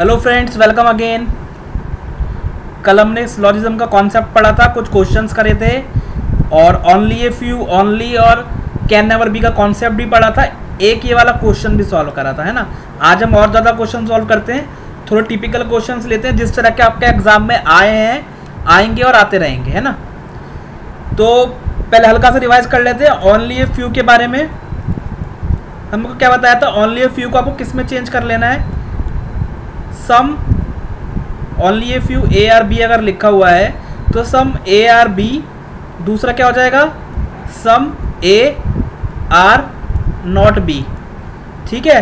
Hello friends welcome again कल हमने syllogism का कॉन्सेप्ट पढ़ा था, कुछ क्वेश्चंस करे थे, और ओनली ए फ्यू ओनली और कैन नेवर बी का कॉन्सेप्ट भी पढ़ा था, एक ये वाला क्वेश्चन भी सॉल्व करा था, है ना? आज हम और ज़्यादा क्वेश्चन सॉल्व करते हैं, थोड़े टिपिकल क्वेश्चन लेते हैं, जिस तरह के आपके एग्ज़ाम में आए हैं, आएँगे और आते रहेंगे, है ना? तो पहले हल्का सा रिवाइज कर लेते हैं ओनली ए फ्यू के बारे में। हमको क्या बताया था ओनली ए फ्यू को आपको किसमें चेंज कर लेना है? Some only a few A are B अगर लिखा हुआ है तो सम ए आर बी दूसरा क्या हो जाएगा? Some A are not B ठीक है?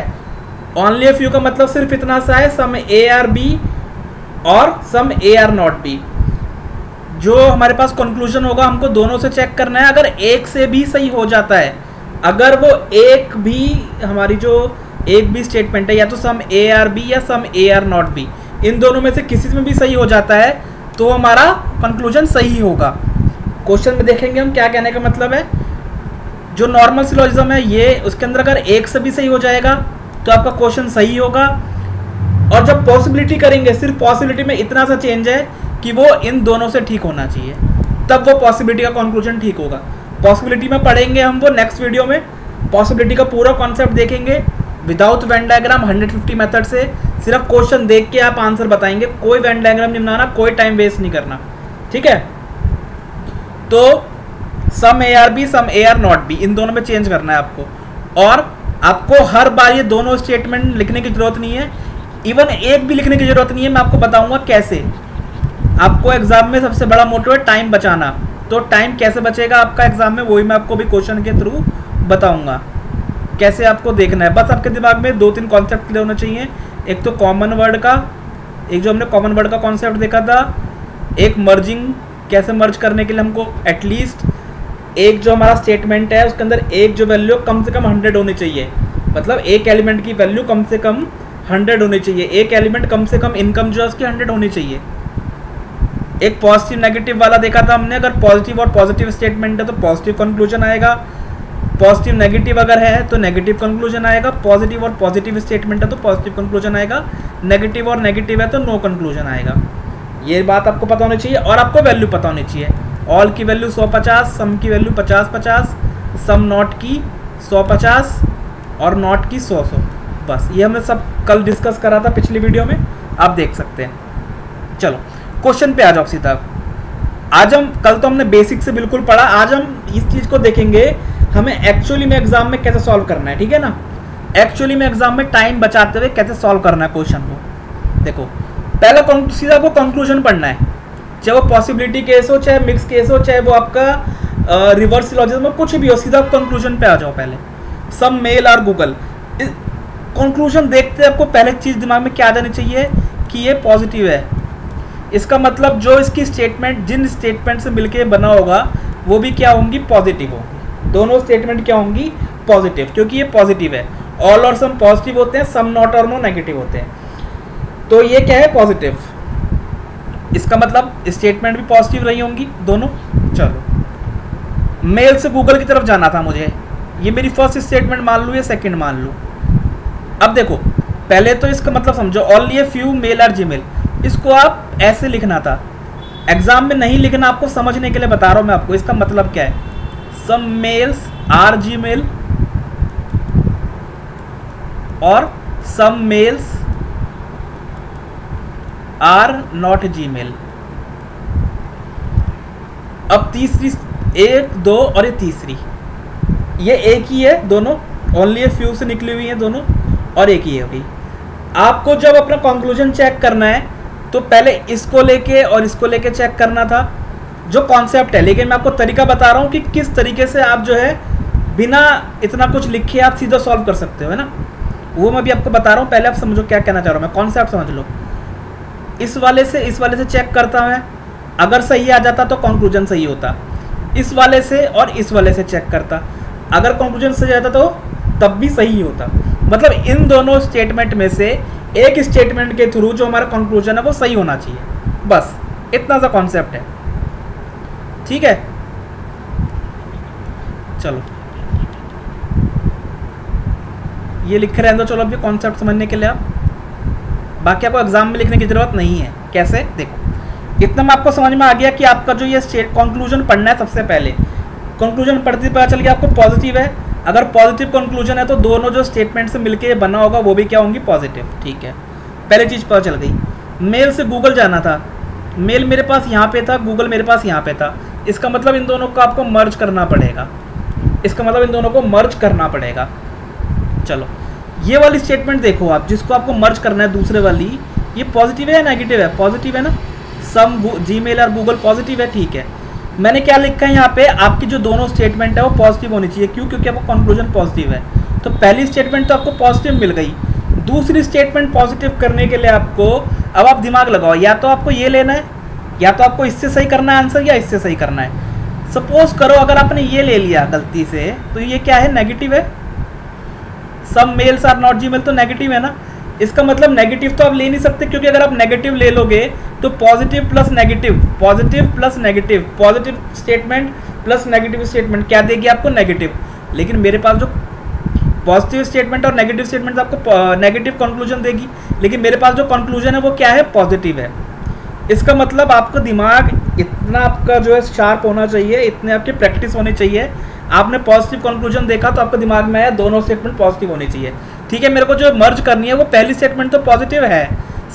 ओनली ए फ्यू का मतलब सिर्फ़ इतना सा है, सम ए आर बी और some A are not B जो हमारे पास कंक्लूजन होगा, हमको दोनों से चेक करना है। अगर एक से भी सही हो जाता है, अगर वो एक भी हमारी जो एक भी स्टेटमेंट है, या तो सम ए आर बी या some A are not B इन दोनों में से किसी में भी सही हो जाता है तो हमारा कंक्लूजन सही होगा। क्वेश्चन में देखेंगे हम क्या कहने का मतलब है। जो नॉर्मल सिलोजिज्म है, ये उसके अंदर अगर एक से भी सही हो जाएगा तो आपका क्वेश्चन सही होगा। और जब पॉसिबिलिटी करेंगे, सिर्फ़ पॉसिबिलिटी में इतना सा चेंज है कि वो इन दोनों से ठीक होना चाहिए। तब वो पॉसिबिलिटी का कंक्लूजन ठीक होगा। पॉसिबिलिटी में पढ़ेंगे हम वो नेक्स्ट वीडियो में। पॉसिबिलिटी का पूरा कॉन्सेप्ट देखेंगे। विदाउट वेन डायग्राम 150 मेथड से सिर्फ़ क्वेश्चन देख के आप आंसर बताएँगे। कोई वेन डायग्राम नहीं बनाना कोई टाइम वेस्ट नहीं करना। ठीक है? तो some A are B some A are not B इन दोनों में चेंज करना है आपको। और आपको हर बार ये दोनों स्टेटमेंट लिखने की ज़रूरत नहीं है। इवन एक भी लिखने की ज़रूरत नहीं है, मैं आपको बताऊँगा कैसे। आपको एग्ज़ाम में सबसे बड़ा मोटिव है टाइम बचाना। तो टाइम कैसे बचेगा आपका एग्ज़ाम में, वही मैं आपको भी क्वेश्चन के थ्रू बताऊँगा। कैसे आपको देखना है? बस आपके दिमाग में दो तीन कॉन्सेप्ट क्लियर होने चाहिए। एक तो कॉमन वर्ड का, एक जो हमने कॉमन वर्ड का कॉन्सेप्ट देखा था, एक मर्जिंग कैसे मर्ज करने के लिए हमको एटलीस्ट एक जो हमारा स्टेटमेंट है, उसके अंदर एक जो वैल्यू कम से कम हंड्रेड होनी चाहिए। मतलब एक एलिमेंट की वैल्यू कम से कम हंड्रेड होनी चाहिए। एक एलिमेंट कम से कम इनकम जो है, उसकी हंड्रेड होनी चाहिए। एक पॉजिटिव नेगेटिव वाला देखा था हमने, अगर पॉजिटिव और पॉजिटिव स्टेटमेंट है तो पॉजिटिव कंक्लूजन आएगा। पॉजिटिव, नेगेटिव अगर है तो नेगेटिव कंक्लूजन आएगा। पॉजिटिव और पॉजिटिव स्टेटमेंट है तो पॉजिटिव कंक्लूजन आएगा। नेगेटिव और नेगेटिव है तो नो कंक्लूजन आएगा। ये बात आपको पता होनी चाहिए और आपको वैल्यू पता होनी चाहिए। ऑल की वैल्यू सौ पचास सम की वैल्यू पचास पचास सम नॉट की सौ पचास और नॉट की सौ सौ। बस, ये हमने सब कल डिस्कस करा था पिछली वीडियो में। आप देख सकते हैं। चलो क्वेश्चन पे आ जाओ सीधा। आज हम, कल तो हमने बेसिक से बिल्कुल पढ़ा। आज हम इस चीज़ को देखेंगे हमें एक्चुअली में एग्ज़ाम में कैसे सॉल्व करना है, ठीक है ना? एक्चुअली में एग्ज़ाम में टाइम बचाते हुए कैसे सॉल्व करना है क्वेश्चन को? देखो, पहला सीधा को कंक्लूजन पढ़ना है। चाहे वो पॉसिबिलिटी केस हो, चाहे मिक्स केस हो, चाहे वो आपका रिवर्स लॉजिज्म कुछ भी हो, सीधा कंक्लूजन पे आ जाओ पहले। सब मेल और गूगल कंक्लूजन देखते आपको पहले चीज़ दिमाग में क्या आ जानी चाहिए? कि ये पॉजिटिव है। इसका मतलब जो इसकी स्टेटमेंट जिन स्टेटमेंट से मिलके बना होगा, वो भी क्या होंगी? पॉजिटिव होंगी। दोनों स्टेटमेंट क्या होंगी? पॉजिटिव क्योंकि ये पॉजिटिव है। ऑल और सम पॉजिटिव होते हैं सम नॉट और नो नेगेटिव होते हैं। तो ये क्या है? पॉजिटिव इसका मतलब स्टेटमेंट भी पॉजिटिव रही होंगी, दोनों। चलो। मेल से गूगल की तरफ़ जाना था मुझे। ये मेरी फ़र्स्ट स्टेटमेंट मान लूँ या सेकंड मान लूँ? अब देखो, पहले तो इसका मतलब समझो only a few male are G इसको आप ऐसे लिखना था। एग्ज़ाम में नहीं लिखना, आपको समझने के लिए बता रहा हूँ मैं आपको, इसका मतलब क्या है? Some males are G male और some males are not G male अब तीसरी, एक, दो और ये तीसरी। ये एक ही है दोनों। ओनली ए फ्यू से निकली हुई है दोनों, और एक ही है अभी। आपको जब अपना कंक्लूजन चेक करना है तो पहले इसको लेके और इसको लेके चेक करना था। जो कॉन्सेप्ट है। लेकिन मैं आपको तरीका बता रहा हूँ कि किस तरीके से आप जो है बिना इतना कुछ लिखे आप सीधा सॉल्व कर सकते हो, है ना? वो मैं भी आपको बता रहा हूँ। पहले आप समझो क्या कहना चाह रहा हूँ मैं। कॉन्सेप्ट समझ लो। इस वाले से, इस वाले से चेक करता मैं। अगर सही आ जाता तो कंक्लूजन सही होता। इस वाले से और इस वाले से चेक करता। अगर कंक्लूजन सही आता तो तब भी सही होता। मतलब इन दोनों स्टेटमेंट में से एक स्टेटमेंट के थ्रू जो हमारा कंक्लूजन है वो सही होना चाहिए। बस, इतना सा कॉन्सेप्ट है। ठीक है? चलो। ये लिख रहे हैं तो चलो अभी कॉन्सेप्ट समझने के लिए आप। बाकी आपको एग्ज़ाम में लिखने की ज़रूरत नहीं है। कैसे? देखो। इतना में आपको समझ में आ गया कि आपका जो ये स्टेट कंक्लूजन पढ़ना है सबसे पहले। कंक्लूजन पढ़ते पता चल गया आपको पॉजिटिव है। अगर पॉजिटिव कंक्लूजन है तो दोनों जो स्टेटमेंट से मिलके बना होगा, वो भी क्या होंगी? पॉजिटिव ठीक है। पहले चीज़ पता चल गई। मेल से गूगल जाना था। मेल मेरे पास यहाँ पे था गूगल मेरे पास यहाँ पे था। इसका मतलब इन दोनों को आपको मर्ज करना पड़ेगा। इसका मतलब इन दोनों को मर्ज करना पड़ेगा। चलो, ये वाली स्टेटमेंट देखो आप, जिसको आपको मर्ज करना है दूसरे वाली, ये पॉजिटिव है या नेगेटिव है? पॉजिटिव है ना? सम जी मेल और गूगल पॉजिटिव है, ठीक है। मैंने क्या लिखा है यहाँ पे? आपकी जो दोनों स्टेटमेंट है वो पॉजिटिव होनी चाहिए। क्यों? क्योंकि आपका कंक्लूजन पॉजिटिव है। तो पहली स्टेटमेंट तो आपको पॉजिटिव मिल गई। दूसरी स्टेटमेंट पॉजिटिव करने के लिए आपको, अब आप दिमाग लगाओ, या तो आपको ये लेना है या तो आपको इससे सही करना है आंसर या इससे सही करना है। सपोज़ करो अगर आपने ये ले लिया गलती से तो ये क्या है? नेगेटिव है। सब males are not G male तो नेगेटिव है ना? इसका मतलब नेगेटिव तो आप ले नहीं सकते, क्योंकि अगर आप नेगेटिव ले लोगे तो positive plus negative positive plus negative positive statement plus negative statement क्या देगी आपको? नेगेटिव लेकिन मेरे पास जो पॉजिटिव स्टेटमेंट और नेगेटिव स्टेटमेंट आपको नेगेटिव कंक्लूजन देगी। लेकिन मेरे पास जो कंक्लूजन है, वो क्या है? पॉजिटिव है। इसका मतलब आपका दिमाग इतना आपका जो है शार्प होना चाहिए, इतने आपकी प्रैक्टिस होनी चाहिए। आपने पॉजिटिव कंक्लूजन देखा तो आपके दिमाग में आया दोनों स्टेटमेंट पॉजिटिव होनी चाहिए। ठीक है, मेरे को जो मर्ज करनी है वो पहली स्टेटमेंट तो पॉजिटिव है।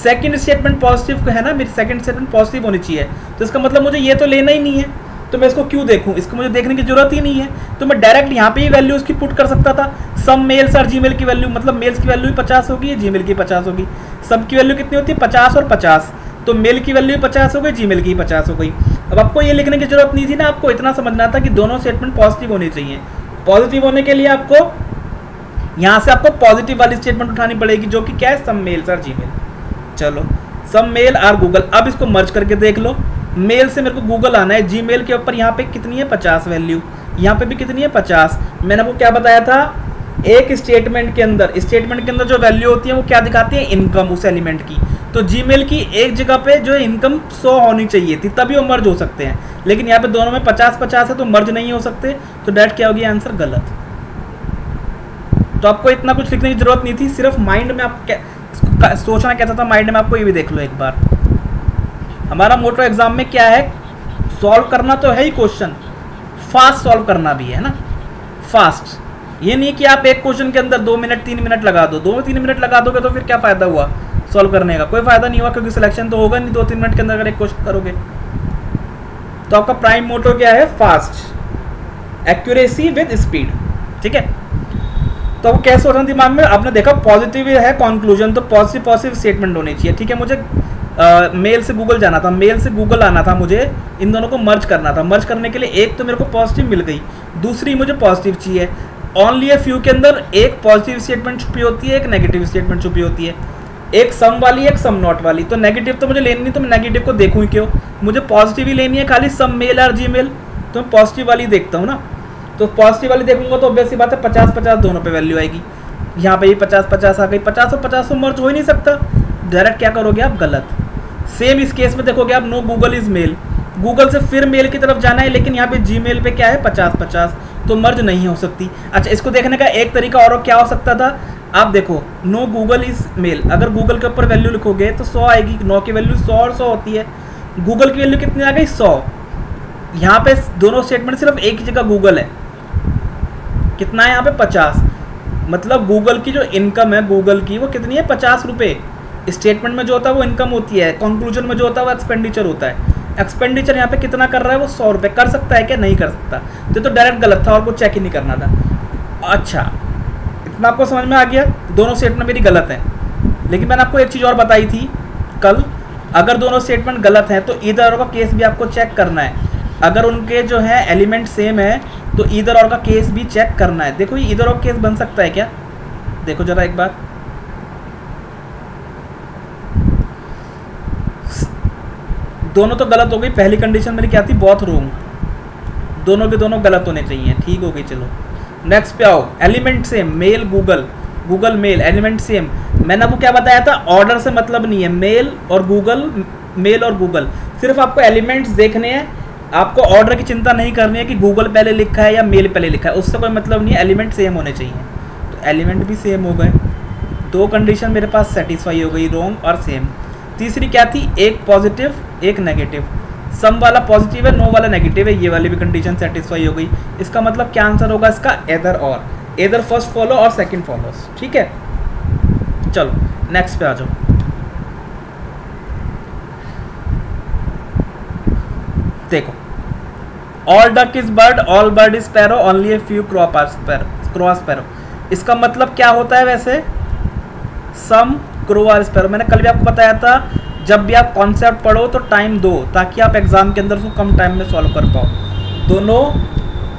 सेकंड स्टेटमेंट पॉजिटिव है ना, मेरी सेकंड स्टेटमेंट पॉजिटिव होनी चाहिए। तो इसका मतलब मुझे ये तो लेना ही नहीं है। तो मैं इसको क्यों देखूँ? इसको मुझे देखने की ज़रूरत ही नहीं है। तो मैं डायरेक्ट यहाँ पे ही वैल्यू उसकी पुट कर सकता था। सम मेल्स और जीमेल की वैल्यू मतलब मेल्स की वैल्यू पचास होगी जीमेल की पचास होगी। सब की वैल्यू कितनी होती है? पचास और पचास। तो मेल की वैल्यू पचास हो गई जी की पचास हो गई। अब आपको ये लिखने की ज़रूरत नहीं थी ना, आपको इतना समझना था कि दोनों स्टेटमेंट पॉजिटिव होने चाहिए। पॉजिटिव होने के लिए आपको, यहाँ से आपको पॉजिटिव वाली स्टेटमेंट उठानी पड़ेगी, जो कि क्या है? सम मेल सर जी चलो सम मेल आर गूगल अब इसको मर्ज करके देख लो। मेल से मेरे को गूगल आना है। जी के ऊपर यहाँ पे कितनी है? पचास वैल्यू यहाँ पे भी कितनी है? पचास। मैंने आपको क्या बताया था? एक स्टेटमेंट के अंदर स्टेटमेंट के अंदर जो वैल्यू होती है, वो क्या दिखाती है? इनकम उस एलिमेंट की। तो जीमेल की एक जगह पे जो इनकम सौ होनी चाहिए थी, तभी वो मर्ज हो सकते हैं। लेकिन यहाँ पे दोनों में पचास पचास है तो मर्ज नहीं हो सकते। तो डेट क्या होगी? आंसर गलत। तो आपको इतना कुछ लिखने की ज़रूरत नहीं थी, सिर्फ़ माइंड में आप क्या सोचना कैसा था माइंड में आपको ये भी देख लो एक बार। हमारा मोटो एग्ज़ाम में क्या है? सॉल्व करना तो है ही क्वेश्चन फास्ट सॉल्व करना भी है ना? फास्ट ये नहीं कि आप एक क्वेश्चन के अंदर दो मिनट तीन मिनट लगा दो। दो तीन मिनट लगा दोगे तो फिर क्या फ़ायदा हुआ सॉल्व करने का? कोई फ़ायदा नहीं हुआ क्योंकि सिलेक्शन तो होगा नहीं दो तीन मिनट के अंदर अगर एक क्वेश्चन करोगे। तो आपका प्राइम मोटो क्या है? फास्ट एक्यूरेसी विद स्पीड ठीक है? तो आपको कैसे होना दिमाग में? आपने देखा पॉजिटिव है कंक्लूजन तो पॉजिटिव पॉजिटिव स्टेटमेंट होनी चाहिए ठीक है? मुझे आ, मेल से गूगल जाना था मेल से गूगल आना था मुझे इन दोनों को मर्ज करना था। मर्ज करने के लिए एक तो मेरे को पॉजिटिव मिल गई दूसरी मुझे पॉजिटिव चाहिए। ओनली ए फ्यू के अंदर एक पॉजिटिव स्टेटमेंट छुपी होती है, एक नेगेटिव स्टेटमेंट छुपी होती है। एक सम वाली, एक सम नॉट वाली। तो नेगेटिव तो मुझे लेनी नहीं तो मैं नेगेटिव को देखूँ क्यों? मुझे पॉजिटिव ही लेनी है, खाली सम मेल और जी मेल तो मैं पॉजिटिव वाली देखता हूँ ना। तो पॉजिटिव वाली देखूँगा तो ऑब्वियसली बात है पचास पचास दोनों पे वैल्यू आएगी। यहाँ पे ही पचास पचास आ गई। पचास और पचास तो मर्ज हो ही नहीं सकता। डायरेक्ट क्या करोगे आप? गलत। सेम इस केस में देखोगे आप no Google is male Google से फिर मेल की तरफ़ जाना है, लेकिन यहाँ पे जी मेल पे क्या है? पचास पचास तो मर्ज नहीं हो सकती। अच्छा इसको देखने का एक तरीका और क्या हो सकता था? आप देखो नो गूगल इज़ मेल अगर गूगल के ऊपर वैल्यू लिखोगे तो सौ आएगी, नो की वैल्यू सौ और सौ होती है। गूगल की वैल्यू कितनी आ गई? सौ। यहाँ पे दोनों स्टेटमेंट सिर्फ़ एक ही जगह गूगल है। कितना है यहाँ पे? पचास। मतलब गूगल की जो इनकम है गूगल की, वो कितनी है? पचास रुपये स्टेटमेंट में जो होता है वो इनकम होती है। कंक्लूजन में जो होता है वो एक्सपेंडिचर होता है। एक्सपेंडिचर यहाँ पे कितना कर रहा है वो सौ रुपये कर सकता है क्या? नहीं कर सकता। तो, तो डायरेक्ट गलत था और कुछ चेक ही नहीं करना था। अच्छा इतना आपको समझ में आ गया? दोनों स्टेटमेंट मेरी गलत है। लेकिन मैंने आपको एक चीज़ और बताई थी कल। अगर दोनों स्टेटमेंट गलत हैं तो इधर और का केस भी आपको चेक करना है। अगर उनके जो है एलिमेंट सेम है तो इधर और का केस भी चेक करना है। देखो ये इधर और केस बन सकता है क्या? देखो ज़रा एक बार। दोनों तो गलत हो गई। पहली कंडीशन मेरी क्या थी? रोंग दोनों के दोनों गलत होने चाहिए। ठीक हो गई, चलो। नेक्स्ट पे आओ। Element same male Google Google male element same मैंने आपको क्या बताया था? ऑर्डर से मतलब नहीं है। मेल और गूगल मेल और गूगल सिर्फ़ आपको एलिमेंट्स देखने हैं। आपको ऑर्डर की चिंता नहीं करनी है कि गूगल पहले लिखा है या मेल पहले लिखा है। उससे कोई मतलब नहीं है। एलिमेंट सेम होने चाहिए। तो एलिमेंट भी सेम हो गए। दो कंडीशन मेरे पास सेटिस्फाई हो गई रोंग और सेम तीसरी क्या थी? एक पॉजिटिव एक नेगेटिव सम वाला पॉजिटिव है नो वाला नेगेटिव है, ये वाली भी कंडीशन सेटिस्फाई हो गई। इसका मतलब क्या आंसर होगा इसका? एदर और एदर फ़र्स्ट फॉलो और सेकंड फॉलोस ठीक है? चलो नेक्स्ट पे आ जाओ। देखो all duck is bird all bird is sparrow only a few crop cross sparrow इसका मतलब क्या होता है वैसे? सम क्रो आर मैंने कल भी आपको बताया था, जब भी आप कॉन्सेप्ट पढ़ो तो टाइम दो, ताकि आप एग्ज़ाम के अंदर उसको कम टाइम में सॉल्व कर पाओ। दोनों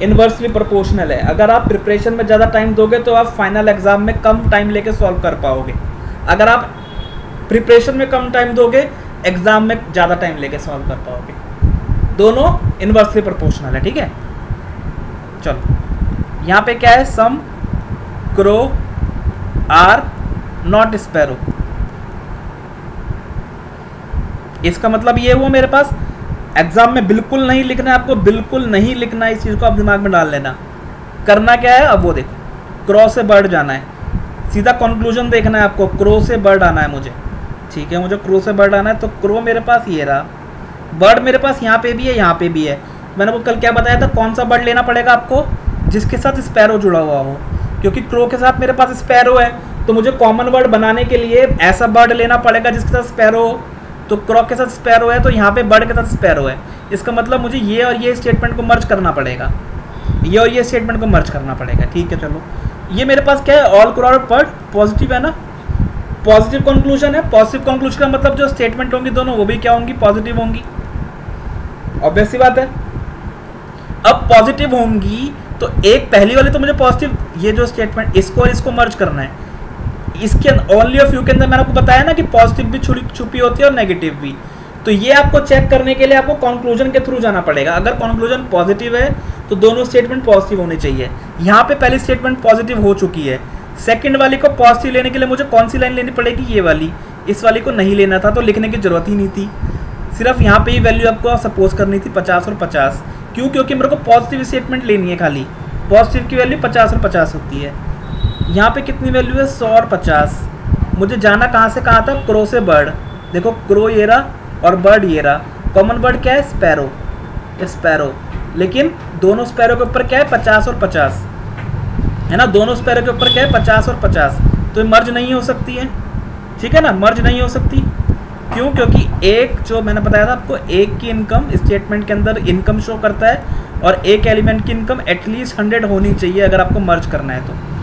इन्वर्सली प्रोपोर्शनल है। अगर आप प्रिपरेशन में ज़्यादा टाइम दोगे तो आप फाइनल एग्ज़ाम में कम टाइम लेके सॉल्व कर पाओगे। अगर आप प्रिपरेशन में कम टाइम दोगे एग्ज़ाम में ज़्यादा टाइम लेके सॉल्व कर पाओगे। दोनों इन्वर्सली प्रोपोर्शनल है, ठीक है? चलो। यहाँ पे क्या है? Some crow are not sparrow इसका मतलब ये हुआ मेरे पास एग्ज़ाम में बिल्कुल नहीं लिखना है आपको, बिल्कुल नहीं लिखना है, इस चीज़ को आप दिमाग में डाल लेना। करना क्या है? अब वो देखो क्रॉ से बर्ड जाना है। सीधा कंक्लूजन देखना है आपको क्रो से बर्ड आना है मुझे। ठीक है, मुझे क्रो से बर्ड आना है तो क्रो मेरे पास ये रहा। बर्ड मेरे पास यहाँ पे भी है, यहाँ पे भी है। मैंने वो कल क्या बताया था, कौन सा बर्ड लेना पड़ेगा आपको? जिसके साथ स्पैरो जुड़ा हुआ हो। क्योंकि क्रो के साथ मेरे पास स्पैरो है तो मुझे कॉमन वर्ड बनाने के लिए ऐसा बर्ड लेना पड़ेगा जिसके साथ स्पैरो तो क्रॉक के साथ स्पैरो है तो यहाँ पे बर्ड के साथ स्पैरो है। इसका मतलब मुझे ये और ये स्टेटमेंट को मर्ज करना पड़ेगा। ये और ये स्टेटमेंट को मर्ज करना पड़ेगा, ठीक है, चलो। ये मेरे पास क्या है? ऑल क्रॉड बर्ड पॉजिटिव है ना? पॉजिटिव कंक्लूजन है। पॉजिटिव कंक्लूजन का मतलब जो स्टेटमेंट होंगी दोनों, वो भी क्या होंगी? पॉजिटिव होंगी। ऑब्वियस सी बात है? अब पॉजिटिव होंगी तो एक पहली वाली तो मुझे पॉजिटिव ये जो स्टेटमेंट इसको और इसको मर्ज करना है। इसके ओनली ऑफ़ यू के अंदर मैंने आपको बताया ना कि पॉजिटिव भी छुपी होती है और नेगेटिव भी। तो ये आपको चेक करने के लिए आपको कंक्लूजन के थ्रू जाना पड़ेगा। अगर कंक्लूजन पॉजिटिव है तो दोनों स्टेटमेंट पॉजिटिव होने चाहिए। यहाँ पे पहली स्टेटमेंट पॉजिटिव हो चुकी है। सेकंड वाली को पॉजिटिव लेने के लिए मुझे कौन सी लाइन लेनी पड़ेगी? ये वाली। इस वाली को नहीं लेना था तो लिखने की ज़रूरत ही नहीं थी। सिर्फ़ यहाँ पे ही वैल्यू आपको सपोज़ करनी थी, पचास और पचास। क्यों? क्योंकि मेरे को पॉजिटिव स्टेटमेंट लेनी है खाली। पॉजिटिव की वैल्यू पचास और पचास होती है। यहाँ पे कितनी वैल्यू है? सौ और पचास। मुझे जाना कहाँ से कहाँ था? क्रो से बर्ड देखो क्रो ये रहा और बर्ड ये रहा। कॉमन बर्ड क्या है? स्पैरो स्पैरो लेकिन दोनों स्पैरो के ऊपर क्या है? पचास और पचास। है ना? दोनों स्पैरो के ऊपर क्या है? पचास और पचास। तो मर्ज नहीं हो सकती है। ठीक है ना? मर्ज नहीं हो सकती। क्यों? क्योंकि एक जो मैंने बताया था आपको, एक की इनकम स्टेटमेंट के अंदर इनकम शो करता है और एक एलिमेंट की इनकम एटलीस्ट हंड्रेड होनी चाहिए अगर आपको मर्ज करना है तो।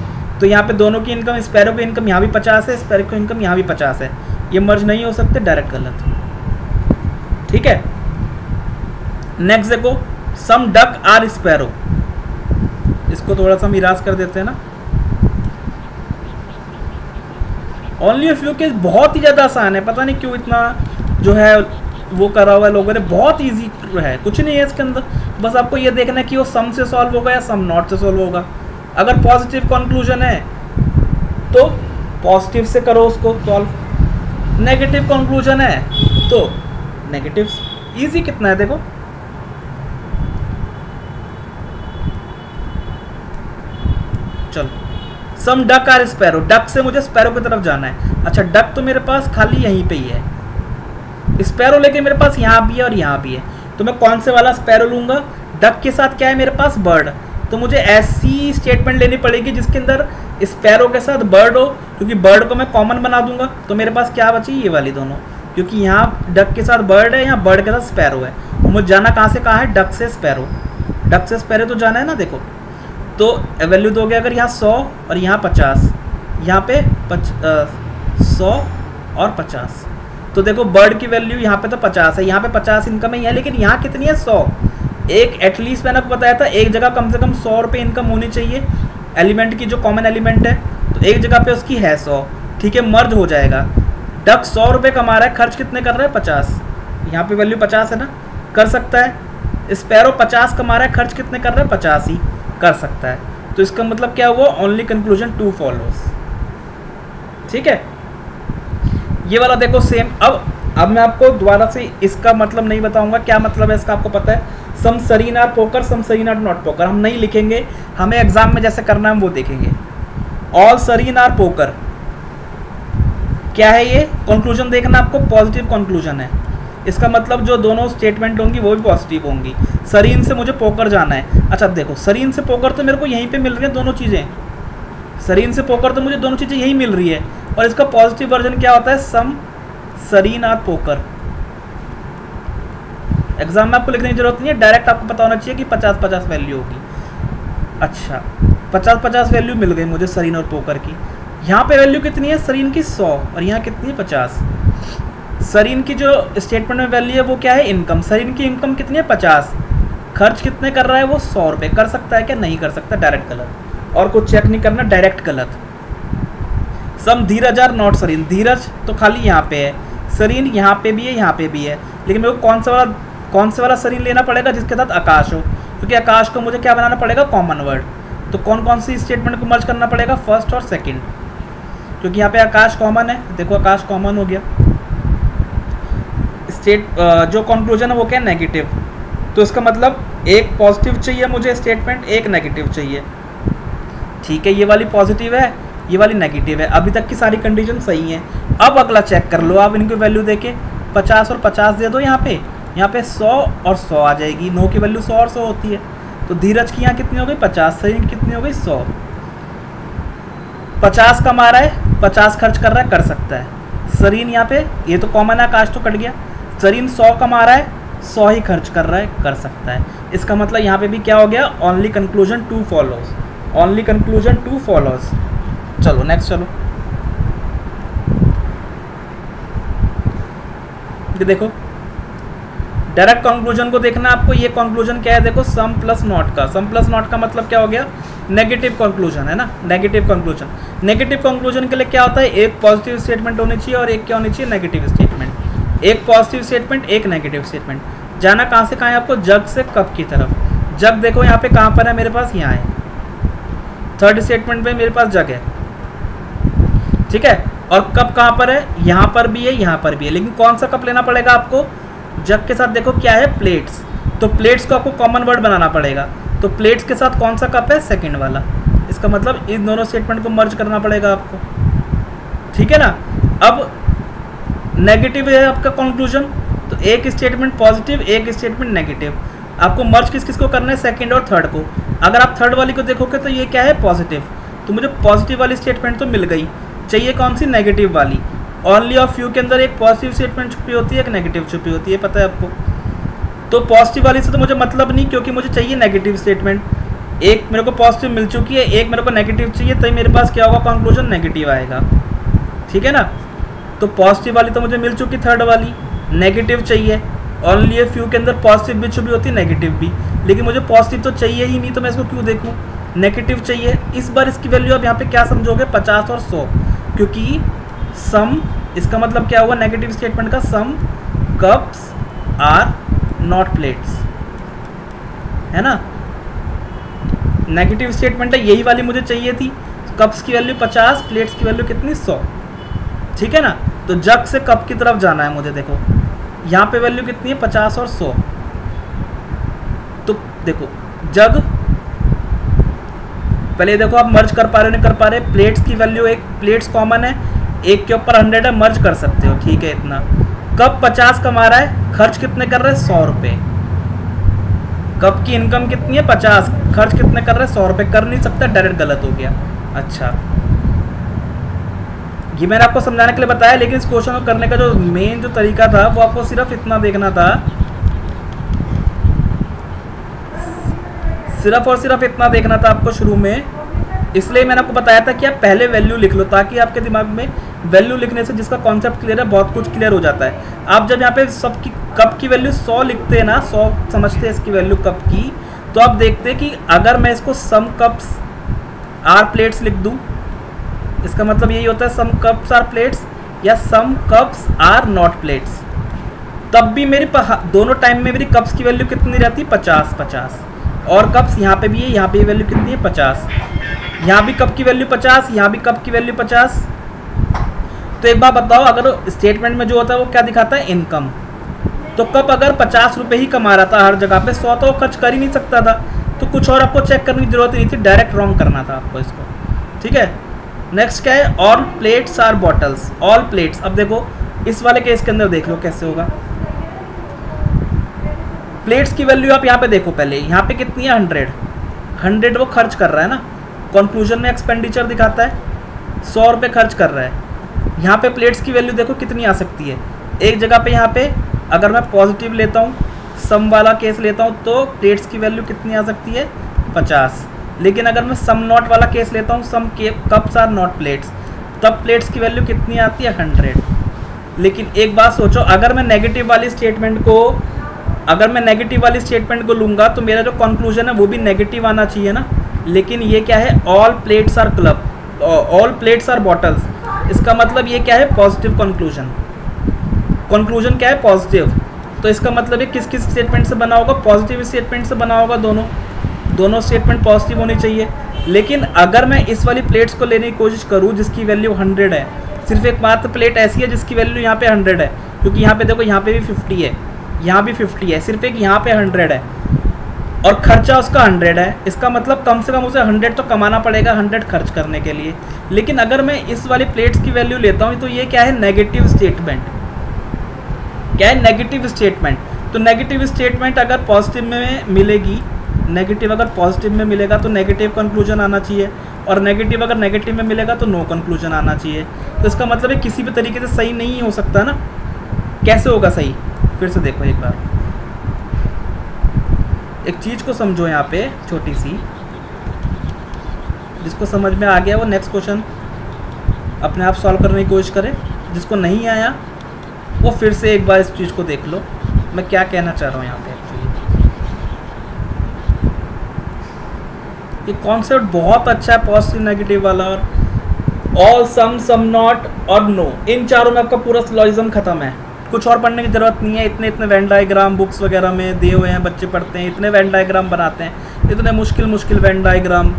तो यहाँ पे दोनों की इनकम स्पैरो की इनकम यहाँ भी पचास है स्पैरो की इनकम यहाँ भी पचास है। ये मर्ज नहीं हो सकते डायरेक्ट गलत। ठीक है? नेक्स्ट देखो सम डक आर स्पैरो इसको थोड़ा सा हम इराज कर देते हैं ना। ओनली फ्यू केस बहुत ही ज़्यादा आसान है। पता नहीं क्यों इतना जो है वो करा हुआ है लोगों ने। बहुत इजी है, कुछ नहीं है इसके अंदर। बस आपको ये देखना है कि वो सम से सॉल्व होगा या सम नॉट से सॉल्व होगा। अगर पॉजिटिव कंक्लूजन है तो पॉजिटिव से करो उसको सॉल्व नेगेटिव कंक्लूजन है तो नेगेटिव इजी कितना है देखो. चलो. Some duck are sparrow duck से मुझे स्पैरो की तरफ़ जाना है. अच्छा डक तो मेरे पास खाली यहीं पे ही है. स्पैरो लेके मेरे पास यहाँ भी है और यहाँ भी है. तो मैं कौन से वाला स्पैरो लूँगा? डक के साथ क्या है मेरे पास? बर्ड तो मुझे ऐसी स्टेटमेंट लेनी पड़ेगी जिसके अंदर स्पैरो के साथ बर्ड हो, क्योंकि बर्ड को मैं कॉमन बना दूँगा। तो मेरे पास क्या बची? ये वाली दोनों। क्योंकि यहाँ डक के साथ बर्ड है, यहाँ बर्ड के साथ स्पैरो है। तो मुझे जाना कहाँ से कहाँ है? डक से स्पैरो डक से स्पैरो तो जाना है ना, देखो। तो वैल्यू दोगे अगर यहाँ सौ और यहाँ पचास। यहाँ पे पच सौ और पचास। तो देखो बर्ड की वैल्यू यहाँ पे तो पचास है। यहाँ पे पचास इनकम ही है, लेकिन यहाँ कितनी है? सौ। एक एटलीस्ट मैंने आपको बताया था, एक जगह कम से कम सौ रुपये इनकम होनी चाहिए एलिमेंट की जो कॉमन एलिमेंट है तो एक जगह पे उसकी है सौ। ठीक है मर्ज हो जाएगा। डक सौ रुपये कमा रहा है, खर्च कितने कर रहा है? पचास। यहाँ पे वैल्यू पचास है ना? कर सकता है। स्पैरो पचास कमा रहा है, खर्च कितने कर रहा है? पचास ही कर सकता है। तो इसका मतलब क्या हुआ? ओनली कंक्लूजन टू फॉलोज ठीक है? ये वाला देखो सेम अब अब मैं आपको दोबारा से इसका मतलब नहीं बताऊँगा। क्या मतलब है इसका? आपको पता है। Some Sarin are poker, some Sarin are not poker हम नहीं लिखेंगे, हमें एग्ज़ाम में जैसे करना है वो देखेंगे। ऑल सरीन आर पोकर क्या है ये? कंक्लूजन देखना आपको पॉजिटिव कंक्लूजन है। इसका मतलब जो दोनों स्टेटमेंट होंगी, वो भी पॉजिटिव होंगी। सरीन से मुझे पोकर जाना है। अच्छा देखो सरीन से पोकर तो मेरे को यहीं पे मिल रही है दोनों चीज़ें। सरीन से पोकर तो मुझे दोनों चीज़ें यहीं मिल रही है। और इसका पॉजिटिव वर्जन क्या होता है? Some Sarin are poker exam में आपको लिखने की ज़रूरत नहीं है डायरेक्ट आपको पता होना चाहिए कि पचास पचास वैल्यू होगी। अच्छा पचास पचास वैल्यू मिल गई मुझे सरीन और पोकर की। यहाँ पे वैल्यू कितनी है? सरीन की सौ और यहाँ कितनी है? पचास। सरीन की जो स्टेटमेंट में वैल्यू है, वो क्या है? इनकम सरीन की इनकम कितनी है? पचास। खर्च कितने कर रहा है? वो सौ रुपये कर सकता है क्या? नहीं कर सकता। डायरेक्ट गलत। और कुछ चेक नहीं करना डायरेक्ट गलत। Some Dheeraj are not Sarin. Dheeraj तो खाली यहाँ पे है। सरीन यहाँ पे भी है, यहाँ पे भी है। लेकिन मेरे को कौन सा वाला कौन से वाला सरीन लेना पड़ेगा जिसके साथ आकाश हो? क्योंकि आकाश को मुझे क्या बनाना पड़ेगा? कॉमन वर्ड तो कौन कौन सी स्टेटमेंट को मर्ज करना पड़ेगा? फ़र्स्ट और सेकेंड क्योंकि यहाँ पे आकाश कॉमन है। देखो आकाश कॉमन हो गया। स्टेट जो कंक्लूजन है वो क्या? नेगेटिव तो इसका मतलब एक पॉजिटिव चाहिए मुझे स्टेटमेंट एक नेगेटिव चाहिए। ठीक है, ये वाली पॉजिटिव है, ये वाली नेगेटिव है। अभी तक की सारी कंडीशन सही है। अब अगला चेक कर लो। आप इनकी वैल्यू देके पचास और पचास दे दो यहाँ पे। यहाँ पे सौ और सौ आ जाएगी। नो की वैल्यू सौ और सौ होती है। तो धीरज की यहाँ कितनी हो गई? पचास सरीन कितनी हो गई? सौ। पचास कमा रहा है, पचास खर्च कर रहा है, कर सकता है। सरीन यहाँ पे, ये तो कॉमन है, काश तो कट गया। सरीन सौ कमा रहा है, सौ ही खर्च कर रहा है, कर सकता है। इसका मतलब यहाँ पे भी क्या हो गया? Only conclusion two follows only conclusion two follows चलो नेक्स्ट चलो। देखो डायरेक्ट कंक्लूजन को देखना आपको, ये कंक्लूजन क्या है? देखो सम प्लस नॉट का। सम प्लस नॉट का मतलब क्या हो गया? नेगेटिव कंक्लूजन है ना? नेगेटिव कंक्लूजन नेगेटिव कंक्लूजन के लिए क्या होता है? एक पॉजिटिव स्टेटमेंट होनी चाहिए और एक क्या होनी चाहिए? नेगेटिव स्टेटमेंट एक पॉजिटिव स्टेटमेंट एक नेगेटिव स्टेटमेंट जाना कहाँ से, कहाँ है आपको? जग से कब की तरफ़। जग देखो यहाँ पे कहाँ पर है मेरे पास? यहाँ है। थर्ड स्टेटमेंट में मेरे पास जग है। ठीक है? और कप कहाँ पर है? यहाँ पर भी है, यहाँ पर भी है। लेकिन कौन सा कप लेना पड़ेगा आपको? जग के साथ देखो क्या है प्लेट्स तो प्लेट्स को आपको कॉमन वर्ड बनाना पड़ेगा. तो प्लेट्स के साथ कौन सा कप है? सेकेंड वाला. इसका मतलब इन दोनों स्टेटमेंट को मर्ज करना पड़ेगा आपको. ठीक है ना? अब नेगेटिव है आपका कंक्लूजन तो एक स्टेटमेंट पॉजिटिव एक स्टेटमेंट नेगेटिव आपको मर्ज किस किस को करना है? सेकेंड और थर्ड को. अगर आप थर्ड वाली को देखोगे तो ये क्या है? पॉजिटिव तो मुझे पॉजिटिव वाली स्टेटमेंट तो मिल गई. चाहिए कौन सी? नेगेटिव वाली. ओनली ऑफ़ यू के अंदर एक पॉजिटिव स्टेटमेंट छुपी होती है, एक नेगेटिव छुपी होती है पता है आपको। तो पॉजिटिव वाली से तो मुझे मतलब नहीं, क्योंकि मुझे चाहिए नेगेटिव स्टेटमेंट एक मेरे को पॉजिटिव मिल चुकी है, एक मेरे को नेगेटिव चाहिए, तभी मेरे पास क्या होगा? कंक्लूजन नेगेटिव आएगा। ठीक है ना? तो पॉजिटिव वाली तो मुझे मिल चुकी थर्ड वाली। नेगेटिव चाहिए। ओनली ए फ्यू के अंदर पॉजिटिव भी छुपी होती है नेगेटिव भी। लेकिन मुझे पॉजिटिव तो चाहिए ही नहीं तो मैं इसको क्यों देखूँ? नेगेटिव चाहिए। इस बार इसकी वैल्यू आप यहाँ पे क्या समझोगे? पचास और सौ। क्योंकि सम, इसका मतलब क्या हुआ? नेगेटिव स्टेटमेंट का some cups are not plates है ना? नेगेटिव स्टेटमेंट है, यही वाली मुझे चाहिए थी। कप्स की वैल्यू पचास प्लेट्स की वैल्यू कितनी? सौ। ठीक है ना? तो जग से कप की तरफ़ जाना है मुझे, देखो। यहाँ पे वैल्यू कितनी है? पचास और सौ। तो देखो, जग, पहले देखो आप मर्ज कर पा रहे हो, नहीं कर पा रहे प्लेट्स की वैल्यू एक प्लेट्स कॉमन है। एक के ऊपर हंड्रेड है मर्ज कर सकते हो, ठीक है इतना। कब पचास कमा रहा है? खर्च कितने कर रहे हैं? सौ रुपये कब की इनकम कितनी है? पचास। खर्च कितने कर रहे हैं? सौ रुपये कर नहीं सकता डायरेक्ट गलत हो गया। अच्छा। ये मैंने आपको समझाने के लिए बताया, लेकिन इस क्वेश्चन को करने का जो मेन जो तरीका था, वो आपको सिर्फ़ इतना देखना था। सिर्फ़ और सिर्फ़ इतना देखना था आपको शुरू में। इसलिए मैंने आपको बताया था कि आप पहले वैल्यू लिख लो ताकि आपके दिमाग में वैल्यू लिखने से जिसका कॉन्सेप्ट क्लियर है, बहुत कुछ क्लियर हो जाता है। आप जब यहाँ पे सब की कप की वैल्यू सौ लिखते हैं ना, सौ समझते हैं इसकी वैल्यू कप की तो आप देखते हैं कि अगर मैं इसको सम कप्स आर प्लेट्स लिख दूँ, इसका मतलब यही होता है सम कप्स आर प्लेट्स या some cups are not plates तब भी मेरी दोनों टाइम में मेरी कप्स की वैल्यू कितनी रहती? है पचास पचास। और कप्स यहाँ पे भी है, यहाँ पे वैल्यू कितनी है? पचास। यहाँ भी कप की वैल्यू पचास, यहाँ भी कप की वैल्यू पचास। तो एक बार बताओ, अगर स्टेटमेंट में जो होता है वो क्या दिखाता है? इनकम तो कप अगर पचास रुपये ही कमा रहा था हर जगह पे, सौ तो खर्च कर ही नहीं सकता था। तो कुछ और आपको चेक करने की ज़रूरत नहीं थी डायरेक्ट रॉन्ग करना था आपको इसको। ठीक है? नेक्स्ट क्या है? All plates are bottles all plates अब देखो, इस वाले केस के अंदर देख लो कैसे होगा। प्लेट्स की वैल्यू आप यहाँ पे देखो पहले, यहाँ पे कितनी है हंड्रेड? हंड्रेड वो खर्च कर रहा है ना? कंक्लूजन में एक्सपेंडिचर दिखाता है, सौ रुपये खर्च कर रहा है। यहाँ पे प्लेट्स की वैल्यू देखो कितनी आ सकती है। एक जगह पे यहाँ पे अगर मैं पॉजिटिव लेता हूँ सम वाला केस लेता हूँ तो प्लेट्स की वैल्यू कितनी आ सकती है? पचास। लेकिन अगर मैं सम नॉट वाला केस लेता हूँ सम के कप्स आर नॉट प्लेट्स तब प्लेट्स की वैल्यू कितनी आती है? हंड्रेड। लेकिन एक बात सोचो, अगर मैं नेगेटिव वाली स्टेटमेंट को अगर मैं नेगेटिव वाली स्टेटमेंट को लूँगा तो मेरा जो कंक्लूजन है, वो भी नेगेटिव आना चाहिए ना। लेकिन ये क्या है all plates are club all plates are bottles इसका मतलब ये क्या है पॉजिटिव कंक्लूजन कंक्लूजन क्या है पॉजिटिव तो इसका मतलब ये किस किस स्टेटमेंट से बना होगा? पॉजिटिव स्टेटमेंट से बना होगा दोनों। दोनों स्टेटमेंट पॉजिटिव होनी चाहिए। लेकिन अगर मैं इस वाली प्लेट्स को लेने की कोशिश करूँ, जिसकी वैल्यू हंड्रेड है, सिर्फ़ एक मात्र प्लेट ऐसी है, जिसकी वैल्यू यहाँ पे हंड्रेड है, क्योंकि यहाँ पे देखो, यहाँ पे भी फिफ्टी है। यहाँ भी फिफ्टी है, सिर्फ़ एक यहाँ पे हंड्रेड है। और खर्चा उसका हंड्रेड है। इसका मतलब कम से कम उसे हंड्रेड तो कमाना पड़ेगा हंड्रेड खर्च करने के लिए। लेकिन अगर मैं इस वाली प्लेट्स की वैल्यू लेता हूँ तो ये क्या है? नेगेटिव स्टेटमेंट क्या है? नेगेटिव स्टेटमेंट तो नेगेटिव स्टेटमेंट अगर पॉजिटिव में मिलेगी नेगेटिव अगर पॉजिटिव में मिलेगा तो नेगेटिव कंक्लूजन आना चाहिए। और नेगेटिव अगर नेगेटिव में मिलेगा तो नो कंक्लूजन आना चाहिए। तो इसका मतलब है किसी भी तरीके से सही नहीं हो सकता ना? कैसे होगा सही? फिर से देखो एक बार। एक चीज़ को समझो यहाँ पे, छोटी सी। जिसको समझ में आ गया वो नेक्स्ट क्वेश्चन अपने आप सॉल्व करने की कोशिश करे। जिसको नहीं आया, वो फिर से एक बार इस चीज़ को देख लो। मैं क्या कहना चाह रहा हूँ यहाँ पे ये कॉन्सेप्ट बहुत अच्छा है पॉजिटिव नेगेटिव वाला और ऑल सम सम नॉट और नो इन चारों में आपका पूरा सिलॉजिज्म खत्म है। कुछ और पढ़ने की ज़रूरत नहीं है। इतने इतने वैन डायग्राम बुक्स वगैरह में दिए हुए हैं, बच्चे पढ़ते हैं, इतने वैन डायग्राम बनाते हैं, इतने मुश्किल मुश्किल वैन डायग्राम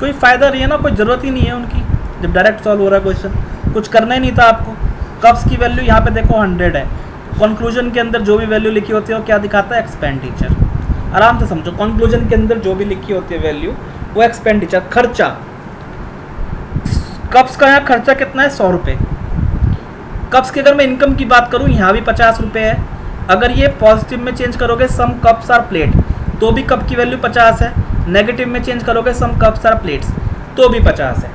कोई फ़ायदा नहीं है ना, कोई ज़रूरत ही नहीं है उनकी। जब डायरेक्ट सॉल्व हो रहा है क्वेश्चन कुछ करना ही नहीं था आपको। कब्स की वैल्यू यहाँ पे देखो हंड्रेड है। कंक्लूजन के अंदर जो भी वैल्यू लिखी होती है, वो क्या दिखाता है? एक्सपेंडिचर आराम से समझो कंक्लूजन के अंदर जो भी लिखी होती है वैल्यू वो एक्सपेंडिचर खर्चा। कप्स का यहाँ खर्चा कितना है? सौ रुपये कप्स की अगर मैं इनकम की बात करूँ, यहाँ भी पचास रुपये है। अगर ये पॉजिटिव में चेंज करोगे सम कप्स आर प्लेट तो भी कप की वैल्यू पचास है। नेगेटिव में चेंज करोगे सम कप्स आर प्लेट्स तो भी पचास है।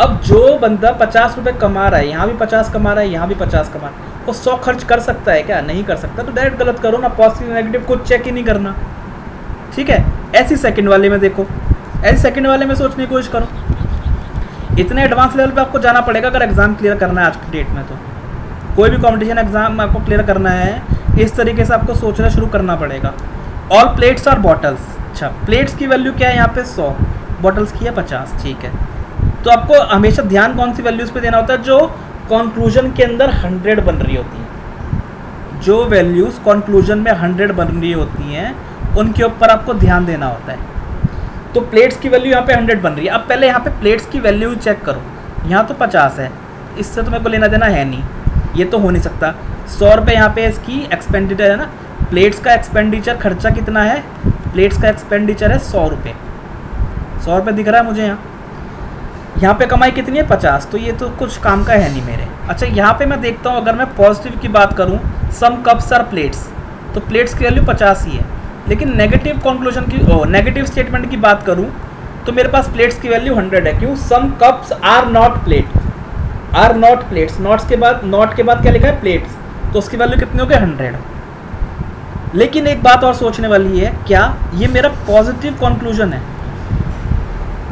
अब जो बंदा पचास रुपये कमा रहा है, यहाँ भी पचास कमा रहा है, यहाँ भी पचास कमा रहा है, वो सौ खर्च कर सकता है क्या? नहीं कर सकता। तो डायरेक्ट गलत करो ना पॉजिटिव नेगेटिव कुछ चेक ही नहीं करना। ठीक है? ऐसी सेकंड वाले में देखो। ऐसी सेकंड वाले में सोचने की कोशिश करो। इतने एडवांस लेवल पे आपको जाना पड़ेगा अगर एग्ज़ाम क्लियर करना है आज की डेट में तो। कोई भी कंपटीशन एग्ज़ाम आपको क्लियर करना है, इस तरीके से आपको सोचना शुरू करना पड़ेगा। ऑल प्लेट्स और बॉटल्स अच्छा प्लेट्स की वैल्यू क्या है यहाँ पे? सौ। बॉटल्स की है पचास, ठीक है। तो आपको हमेशा ध्यान कौन सी वैल्यूज़ पे देना होता है? जो कॉन्क्लूजन के अंदर हंड्रेड बन रही होती हैं। जो वैल्यूज़ कॉन्क्लूजन में हंड्रेड बन रही होती हैं, उनके ऊपर आपको ध्यान देना होता है। तो प्लेट्स की वैल्यू यहाँ पे हंड्रेड बन रही है। अब पहले यहाँ पे प्लेट्स की वैल्यू चेक करो। यहाँ तो पचास है। इससे तो मेरे को लेना देना है नहीं। ये तो हो नहीं सकता। सौ रुपये यहाँ पे इसकी एक्सपेंडिचर है ना। प्लेट्स का एक्सपेंडिचर खर्चा कितना है? प्लेट्स का एक्सपेंडिचर है सौ रुपये सौ रुपये दिख रहा है मुझे यहाँ। यहाँ पे कमाई कितनी है? पचास। तो ये तो कुछ काम का है नहीं मेरे। अच्छा यहाँ पे मैं देखता हूँ, अगर मैं पॉजिटिव की बात करूँ सम कप्स आर प्लेट्स तो प्लेट्स की वैल्यू पचास ही है। लेकिन नेगेटिव कंक्लूजन की नेगेटिव स्टेटमेंट की बात करूँ तो मेरे पास प्लेट्स की वैल्यू हंड्रेड है। क्यों? Some cups are not plate are not plates nots के बाद नॉट के बाद क्या लिखा है? प्लेट्स तो उसकी वैल्यू कितनी हो गई? हंड्रेड लेकिन एक बात और सोचने वाली है, क्या ये मेरा पॉजिटिव कंक्लूजन है?